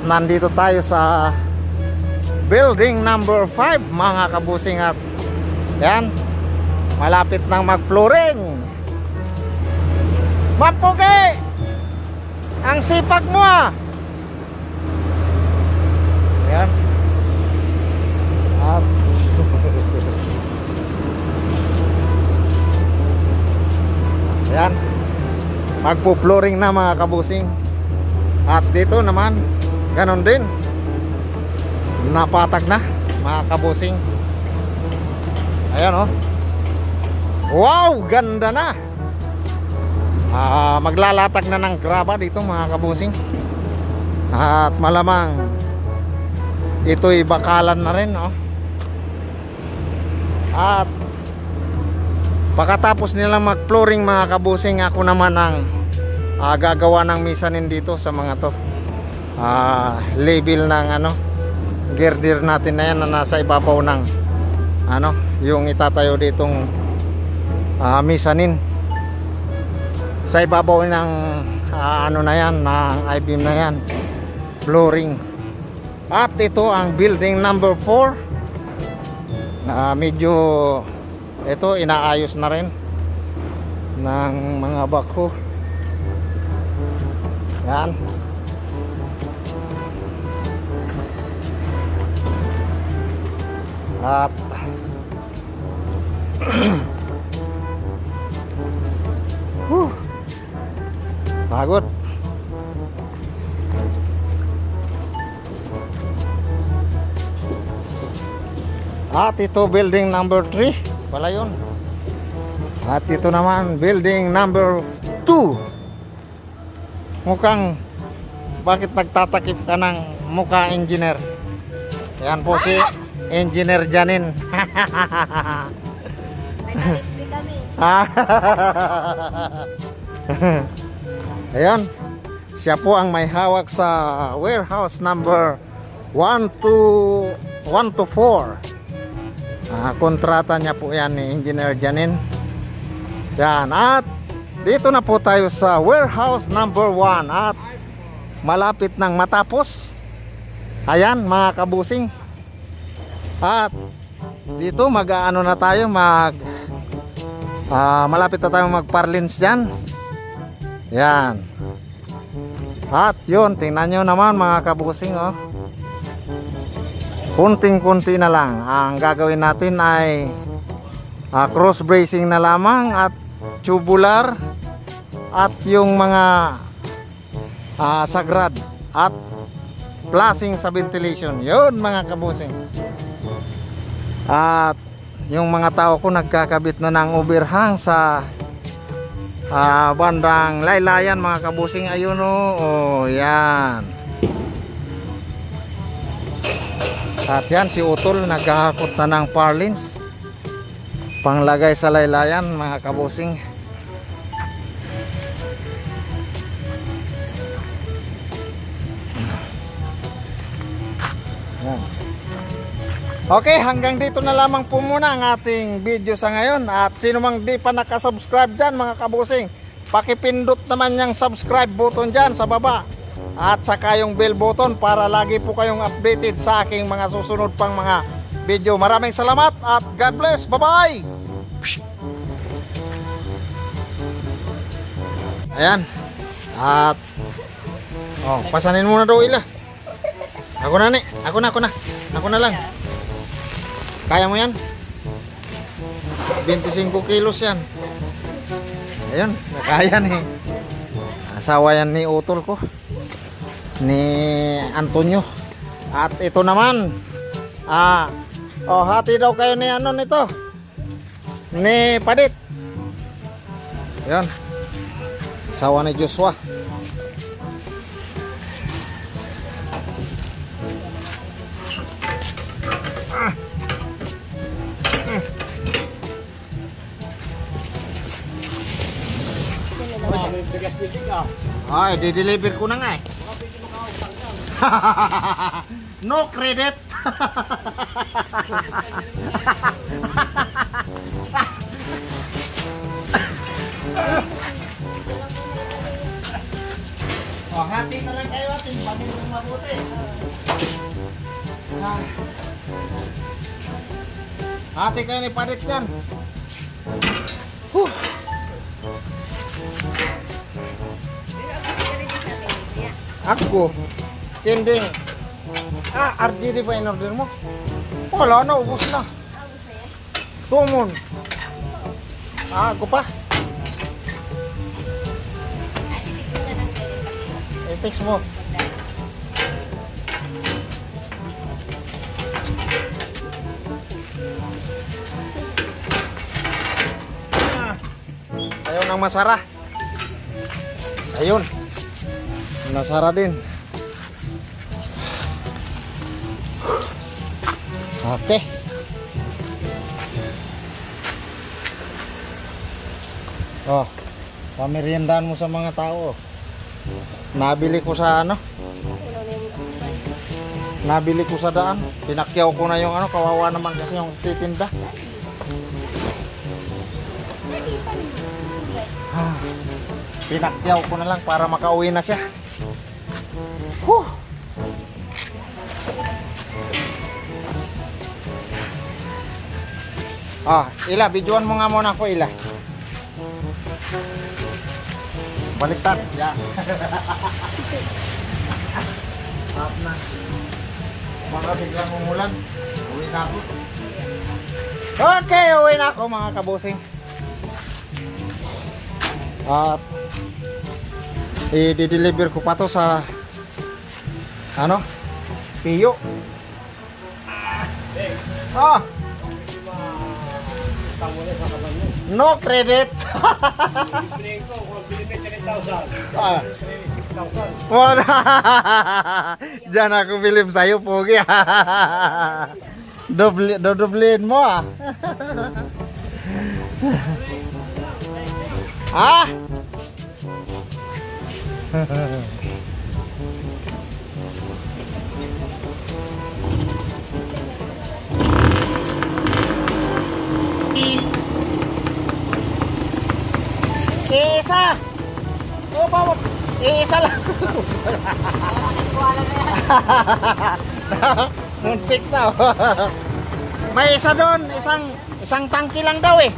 nandito tayo sa building number 5 mga kabusing at yan malapit nang mag-flooring Mapugi! Ang sipag mo ah! Yan At *laughs* Yan Magpo-flooring na mga kabusing at dito naman ganon din. Napatag na mga kabusing ayan oh. Wow! Ganda na! Ah, maglalatag na ng graba dito mga kabusing at malamang ito'y bakalan na rin oh. at pagkatapos nilang mag flooring mga kabusing ako naman ang ah, gagawa ng misanin dito sa mga to ah, label ng ano girder natin na yan na nasa ibabaw ng ano yung itatayo ditong ah, misanin. Sa ibabaw ng ah, ano na yan ng I-beam na yan flooring. At ito ang building number 4 na medyo ito inaayos na rin ng mga bako. Yan. At Whew. Pagod. At ito building number 3 Pala yun At ito naman building number 2 Mukhang Bakit nagtatakip ka ng mukha engineer? Yan po si Engineer Janin Ayan Siya po ang may hawak sa warehouse number 1 to 1 to 4 Ah, kontrata niya po yan ni Engineer Janin. Yan. At dito na po tayo sa warehouse number 1 at malapit nang matapos. Ayan mga kabusing. At dito mag-ano na tayo mag ah, malapit na tayo mag-parlins diyan. Yan. At yun, tingnan nyo naman mga kabusing oh kunting-kunti na lang ang gagawin natin ay uh, cross bracing na lamang at tubular at yung mga uh, sagrad at flashing sa ventilation yun mga kabusing at yung mga tao ko nagkakabit na ng overhang sa uh, bandang laylayan mga kabusing ayun o oh, yan At yan si Utol naghahakot na ng parlins panglagay sa laylayan mga kabusing. Yan. Okay, hanggang dito na lamang po muna ang ating video sa ngayon. At sino mang di pa nakasubscribe dyan mga kabusing, pakipindot naman yung subscribe button dyan sa baba. At saka yung bell button para lagi po kayong updated sa aking mga susunod pang mga video. Maraming salamat at God bless. Bye-bye! Ayan. At Oh, pasanin muna daw ila. Ako na ni. Ako na, ako na. Ako na lang. Kaya mo yan? 25 kilos yan. Ayun, kaya ni. Asawa yan ni utol ko. Ni Antonio. At ito naman. Ah, oh, hati daw kayo ni ano nito. Ni Padit. Ayun. Asawa ni Joshua. Ay, di-deliver ko na nga eh. *laughs* no credit. *laughs* oh, hati na lang kayo ating pamilya mabuti. Ah. Hati kayo ni Padit yan. Huh. Ako, kending. Ah, RGD pa in order mo? Wala na, ubos na. Tumon. Ah, ako pa. Eh, text mo. Ah, Ayaw ng masara. Ayun. Nasara din. Okay. Oh, pameriendahan mo sa mga tao. Nabili ko sa ano? Nabili ko sa daan. Pinakyaw ko na yung ano, kawawa naman kasi yung titinda. Ah, pinakyaw ko na lang para makauwi na siya. Huh. Ah, ila, videoan mo nga muna ako, ila. Baliktad. Yan. Sarap na. Baka biglang umulan. Uwi na ako. Okay, uwi na ako mga kabusing. At i-deliver ko pa to sa ano? Piyo. Ah. No 10,000. ah. *laughs* Wala. Diyan ako bilib sa'yo, Pogi. Doble, dodoblein mo ah. ah? *laughs* Isa! O pa mo? Isa lang. *laughs* Muntik na. oh. May isa doon, isang isang tangki lang daw eh.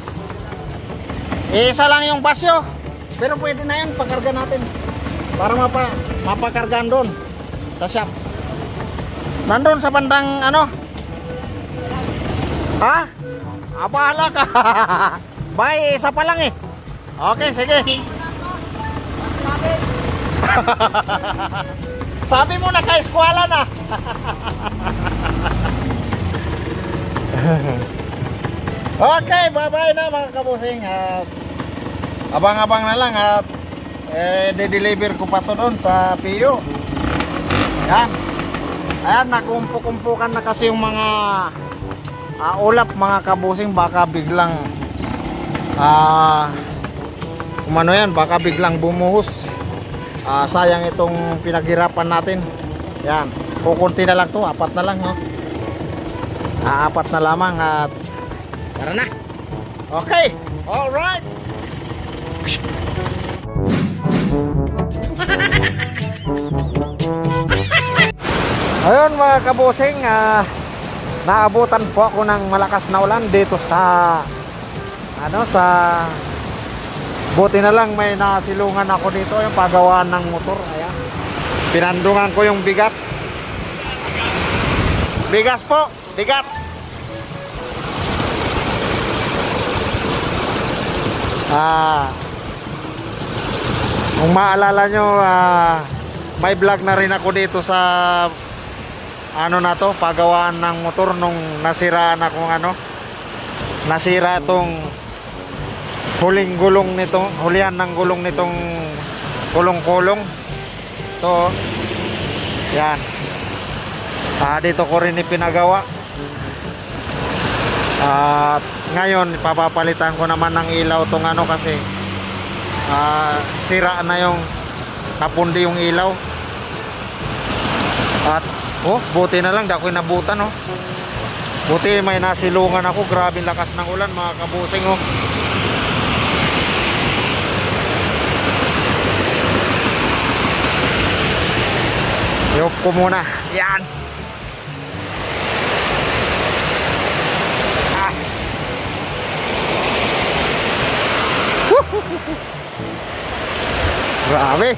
Isa lang yung basyo. Pero pwede na yan, pakarga natin. Para mapa, mapakargaan doon sa shop. Nandun sa bandang ano? Ha? Bahala ka. *laughs* Bay, isa pa lang eh. Okay, sige. *laughs* Sabi mo naka-eskwala na. *laughs* okay, bye-bye na mga kabusing. At abang-abang na lang at eh, de-deliver ko pa to doon sa PU. Yan. Ayan, nakumpu-kumpukan na kasi yung mga ah, ulap mga kabusing. Baka biglang ah kung ano yan, baka biglang bumuhos. Ah, sayang itong pinaghirapan natin. Yan. kukunti na lang to apat na lang no Ah, apat na lamang at tara na okay alright *laughs* ayun mga kabusing ah, naabutan po ako ng malakas na ulan dito sa ano sa buti na lang may nasilungan ako dito yung pagawaan ng motor ayan. Pinandungan ko yung bigas. Bigas po bigat ah kung maalala nyo ah, may vlog na rin ako dito sa ano na to? Pagawaan ng motor nung nasiraan akong ano. Nasira tong huling gulong nito hulihan ng gulong nitong kulong-kulong to yan. Ah, dito ko rin ipinagawa. At ngayon papapalitan ko naman ng ilaw tong ano kasi ah, sira na yung napundi yung ilaw. At oh buti na lang di ako nabutan oh buti may nasilungan ako grabe lakas ng ulan mga kabusing oh Yop ko muna. Yan. Ah. *laughs* Grabe.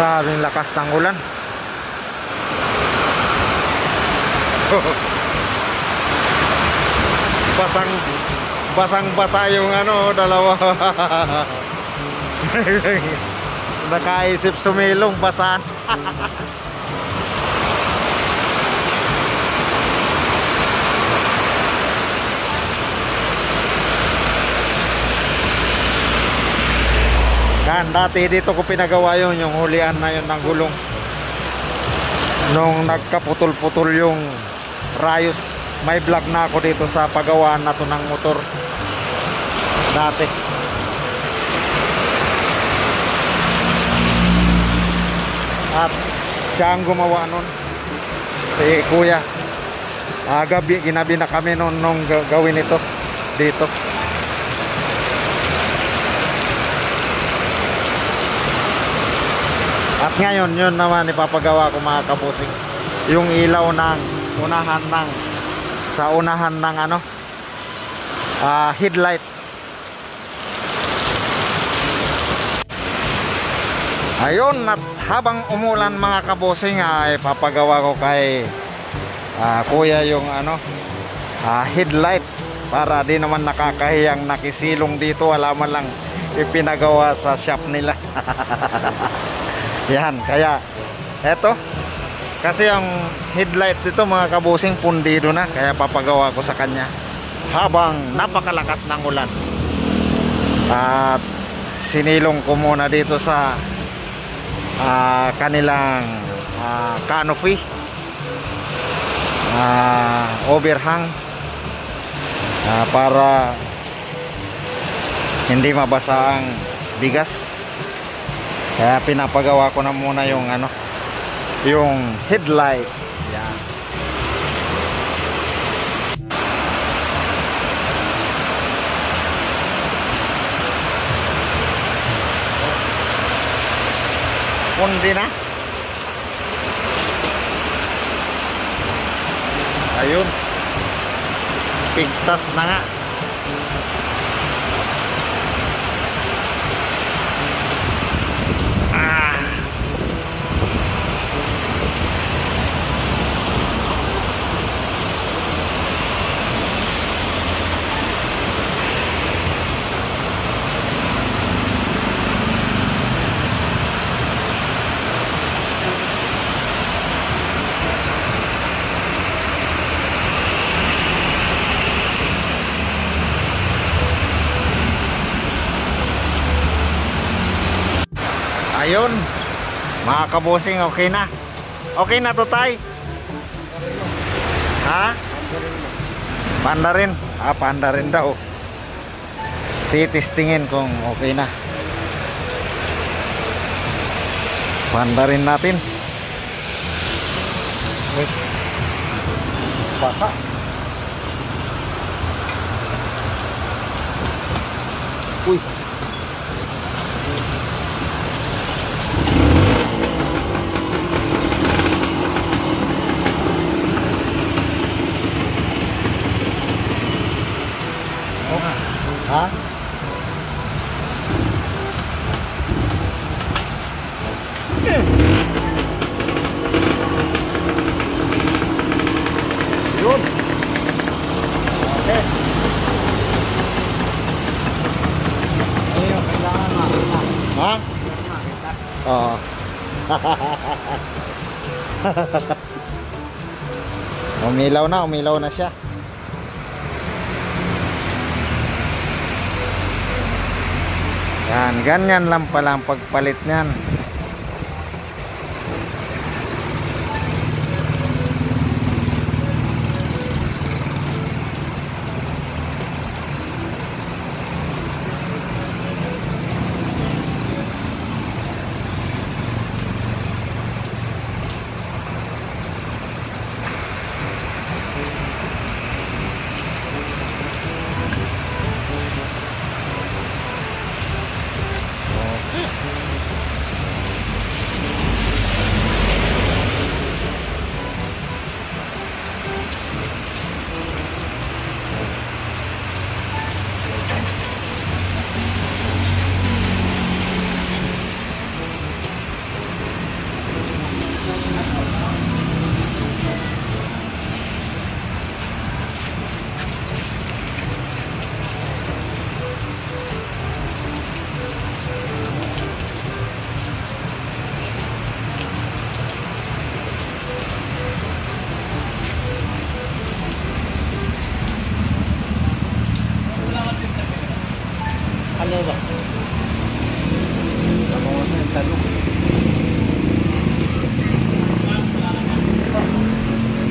Grabe ang lakas ng ulan. *laughs* basang basang basa yung ano dalawa *laughs* nakaisip sumilong basan *laughs* Yan, dati dito ko pinagawa yun, yung hulian na yun ng gulong. Nung nagkaputol-putol yung rayos, may vlog na ako dito sa pagawaan na to ng motor. Dati. At siya ang gumawa nun. Si kuya. Ah, gabi, ginabi na kami nun nung ga- gawin ito. Dito. At ngayon, yun naman ipapagawa ko mga kabusing. Yung ilaw ng unahan ng sa unahan ng ano ah, headlight. Ayun, at habang umulan mga kabusing ay papagawa ko kay ah, kuya yung ano ah, headlight para di naman nakakahiyang nakisilong dito wala man lang ipinagawa sa shop nila. *laughs* Yan, kaya eto. Kasi ang headlight dito mga kabusing pundido na. Kaya papagawa ko sa kanya. Habang napakalakas ng ulan. At sinilong ko muna dito sa ah, kanilang ah, canopy. Ah, overhang. Ah, para hindi mabasa ang bigas kaya pinapagawa ko na muna yung ano yung headlight. Yan. Pundi na ayun. Pigtas na nga ah Ayun. Mga kabosing, okay na. Okay na to? Ha? Panda rin. Ah, panda rin daw. Titistingin kung okay na. Panda rin natin. Wait. Baka. Uy. Ha? Yun. Okay. Ayun, kailangan makita. Ha? Oo. Umilaw na, umilaw na siya. Yan, ganyan lang pala ang pagpalit niyan.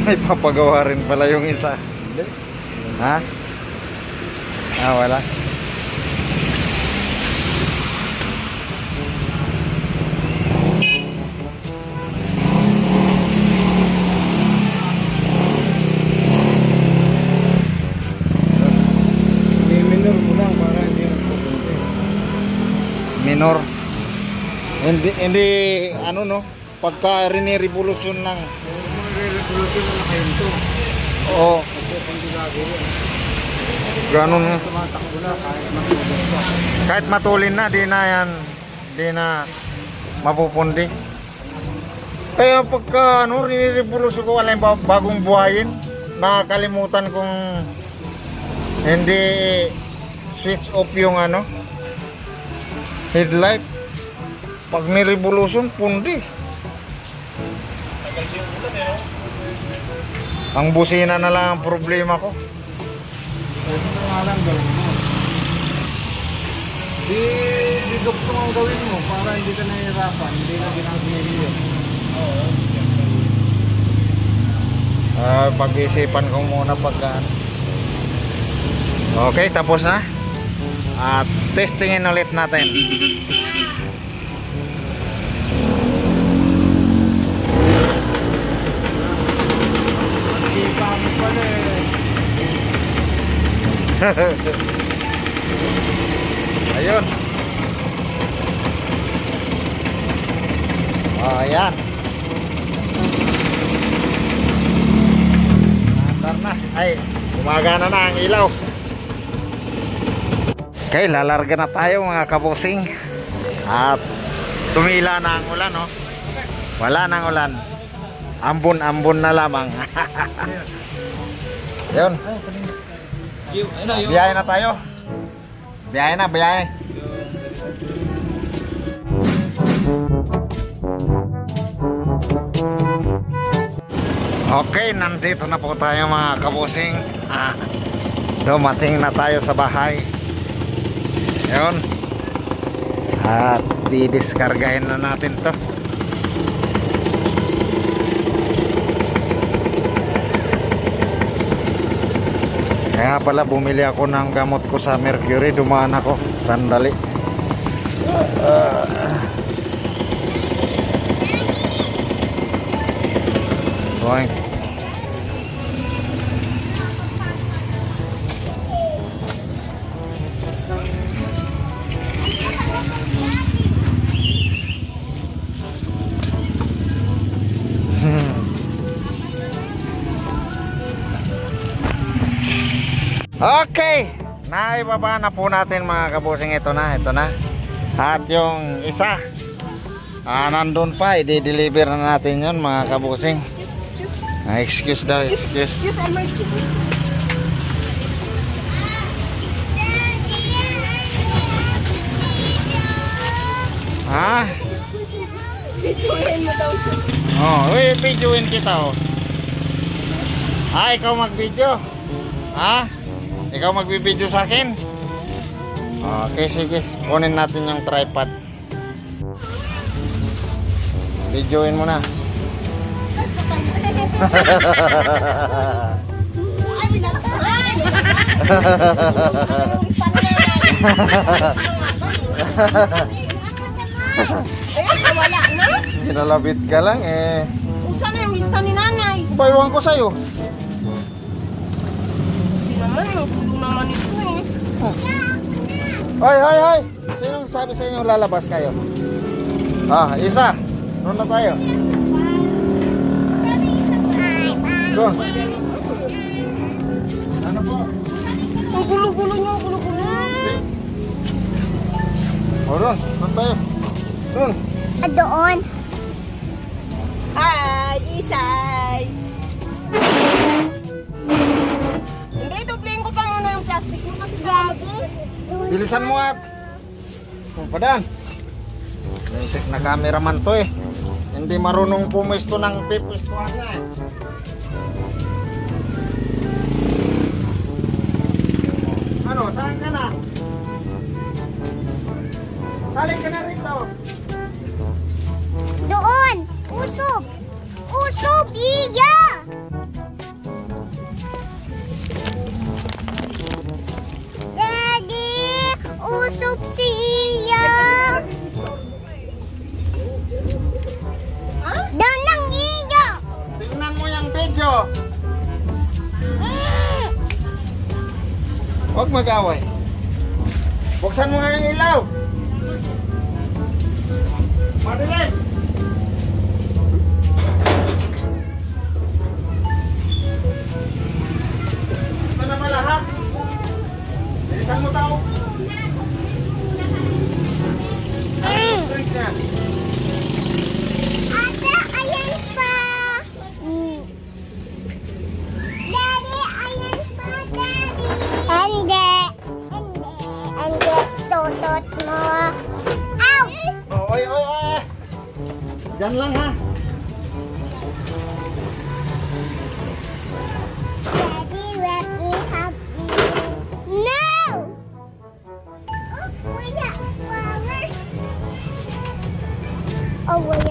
May papagawa rin pala yung isa. Ha? Ah, wala. Minor hindi. Hindi, ano no, pagka rini-revolution lang. Magre-revolution na kayo ito. Oo, Kasi kung ginagawa. ganun. Tumatakbo na kahit. Kahit matulin na, di na yan, di na mapupundi. Kaya pagka ano, rini-revolution ko, wala yung ba- bagong buhayin, nakakalimutan kung hindi switch off yung ano, headlight. Pag ni-revolution, pundi. Ang busina na lang ang problema ko. Na nga lang gawin mo. Di, di doktor ang gawin mo para hindi ka nahihirapan. Hindi na ginagawa yun. Ah, pag-isipan ko muna pagka ano. Okay, tapos na. At testingin ulit natin. Hindi pa mo pala eh. Ayun. Oh, ayan. Andar na. Ay, gumagana na ang ilaw. Okay, lalarga na tayo mga kabosing. At tumila na ang ulan, no? Wala nang ulan. Ambon-ambon na lamang. *laughs* Yun. Biyahe na tayo. Biyahe na, biyahe. Okay, nandito na po tayo mga kabusing. Ah, dumating na tayo sa bahay. Yun. At didiskargahin na natin to. Kaya pala bumili ako ng gamot ko sa Mercury. Dumaan ako. Sandali. Ah. Going. Okay, naibaba na po natin mga kabusing ito na, ito na. At yung isa, ah, nandun pa, i-deliver na natin yun mga kabusing. Ah, excuse daw, excuse. Excuse, emergency. Ha? Bituin mo daw siya. Oh, uy, videoin kita oh. Ah, ikaw mag-video? Ha? Ikaw magbibideo sa akin? Okay, sige. Kunin natin yung tripod. Videoin mo na. Kinalabit ka lang eh. Usa na yung lista ni nanay. Baywan ko sa'yo. Yung gulo naman ito eh. Hoy, hoy, hoy! Sinong sabi sa inyo lalabas kayo? Ah, isa. Doon na tayo. Doon. Ano po? Ang gulo-gulo niyo, gulo-gulo. O, doon. Doon tayo. Doon. Doon. Ay, Isay! Bilisan mo at. Padan. Lentik na cameraman to eh. Hindi marunong pumisto ng pipwistuhan niya eh. Ano, saan ka na? Balik ka na rito. Doon. Usop. Usop. Iya. Usop si Iya. Doon ang Iya. Tingnan mo yung video. Huwag mag-away. Buksan mo nga yung ilaw. Madilim. Ito na ba lahat? Bilisan mo tao. Switch na. Ate, ayan pa. Daddy, ayan pa, Daddy. Hindi. Hindi. Hindi. Sutot mo. Ow! Oh, oy, oy, oy. Diyan lang ha. Oh, we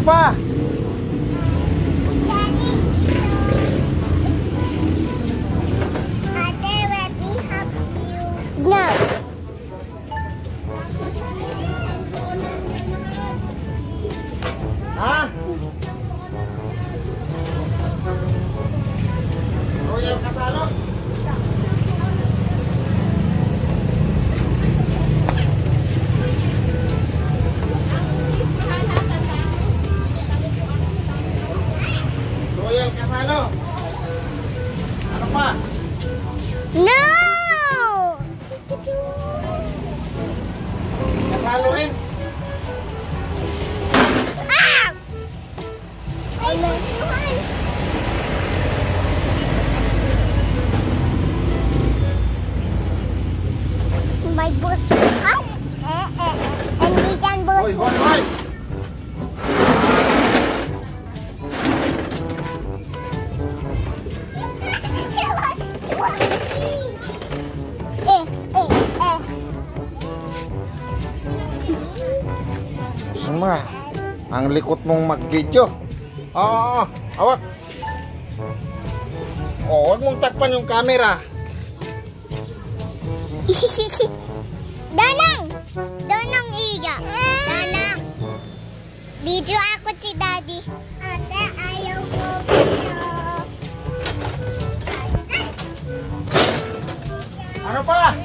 Ano pa? Ang likot mong mag-video. Oo, oo. Hawak. Oo, huwag mong takpan yung camera. *laughs* Danang! Danang iya. Danang. Video ako si Daddy. Ate, ayaw ko video. Ano pa?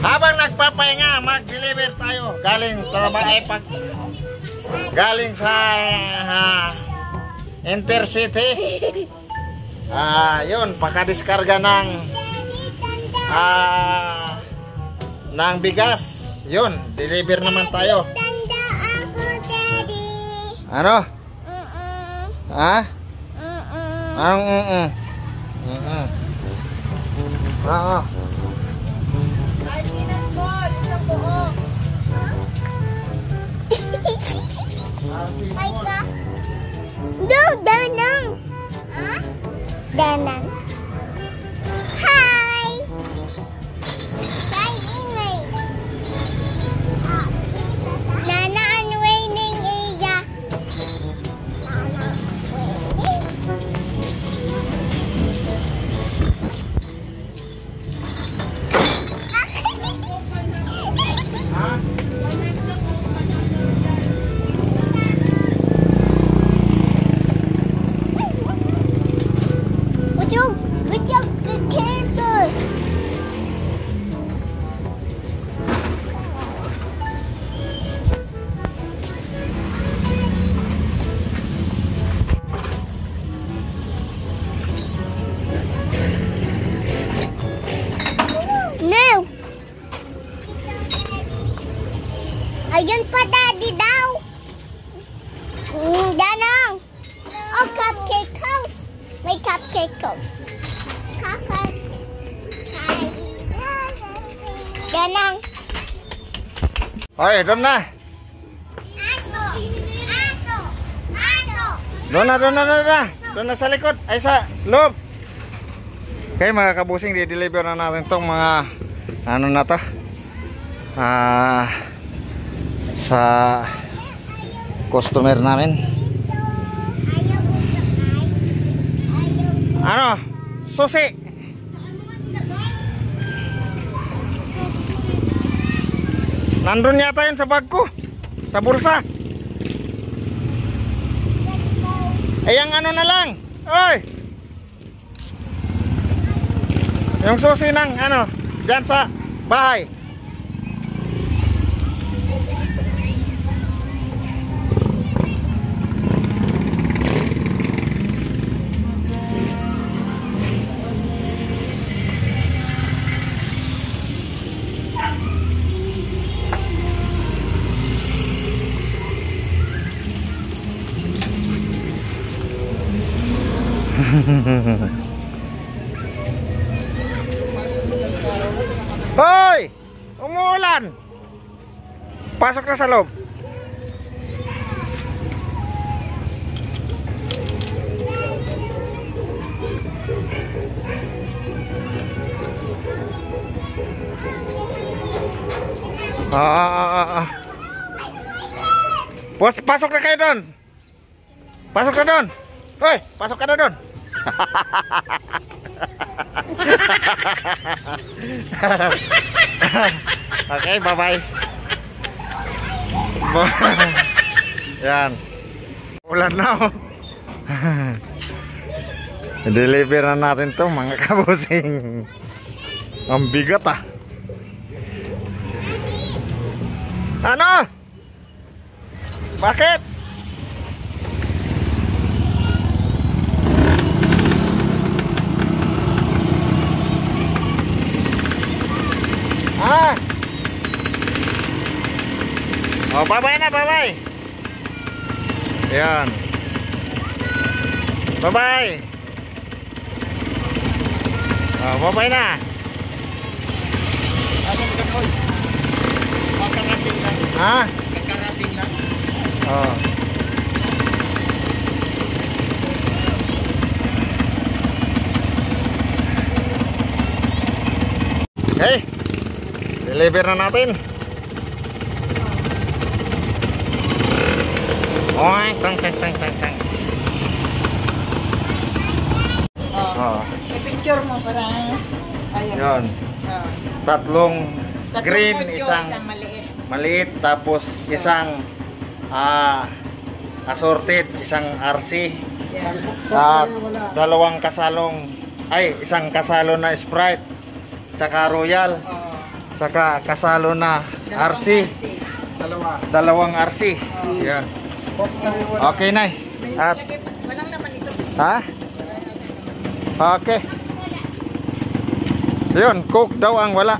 Habang nagpapahinga, mag-deliver tayo. Galing trabaho, eh, pag... Galing sa ah, Intercity. *laughs* Ah, yun, pakadiskarga ng ah ng bigas. Yun, deliver naman tayo. Tanda ako, Daddy. Ano? Mm-mm. Ha? Mm-mm. Ang mm mm. Mm Oo. Danang. Ha? Danang. Hoy, doon na. Aso. Aso. Aso. Doon na, doon na, doon na. Doon na sa likod. Ay, sa loob. Okay, mga kabusing, di-deliver na natin tong mga ano na to. Ah, sa customer namin. Ano? Susi. Nandun yata yun sa bag ko. Sa bulsa. Eh, yung ano na lang. Oy! Yung susi ng ano, dyan sa bahay. Sa loob. Ah, ah, ah, ah. Bos, pasok na kayo doon. Pasok na doon. Hoy, pasok ka na doon. okay, bye-bye. *laughs* Yan. Ulan na oh. *laughs* Deliver na natin to mga kabusing. Ang bigat ah. Ano? Bakit? Oh, bye-bye na, bye-bye. Yan. Bye-bye. Oh, bye-bye na. Ha? Oh. Okay. Deliver na natin. Oy, tang tang tang tang tang. Oh, May picture mo para... Ayun. yun. Oh. Tatlong Tatlong green, audio, isang isang maliit. maliit, tapos isang ah assorted, isang RC. Yan. At dalawang kasalong ay isang kasalo na Sprite tsaka Royal Oh. tsaka kasalo na Dalawang RC Dalawa. dalawang RC yan okay na May at lagay- Walang naman ito. ha okay yun coke daw ang wala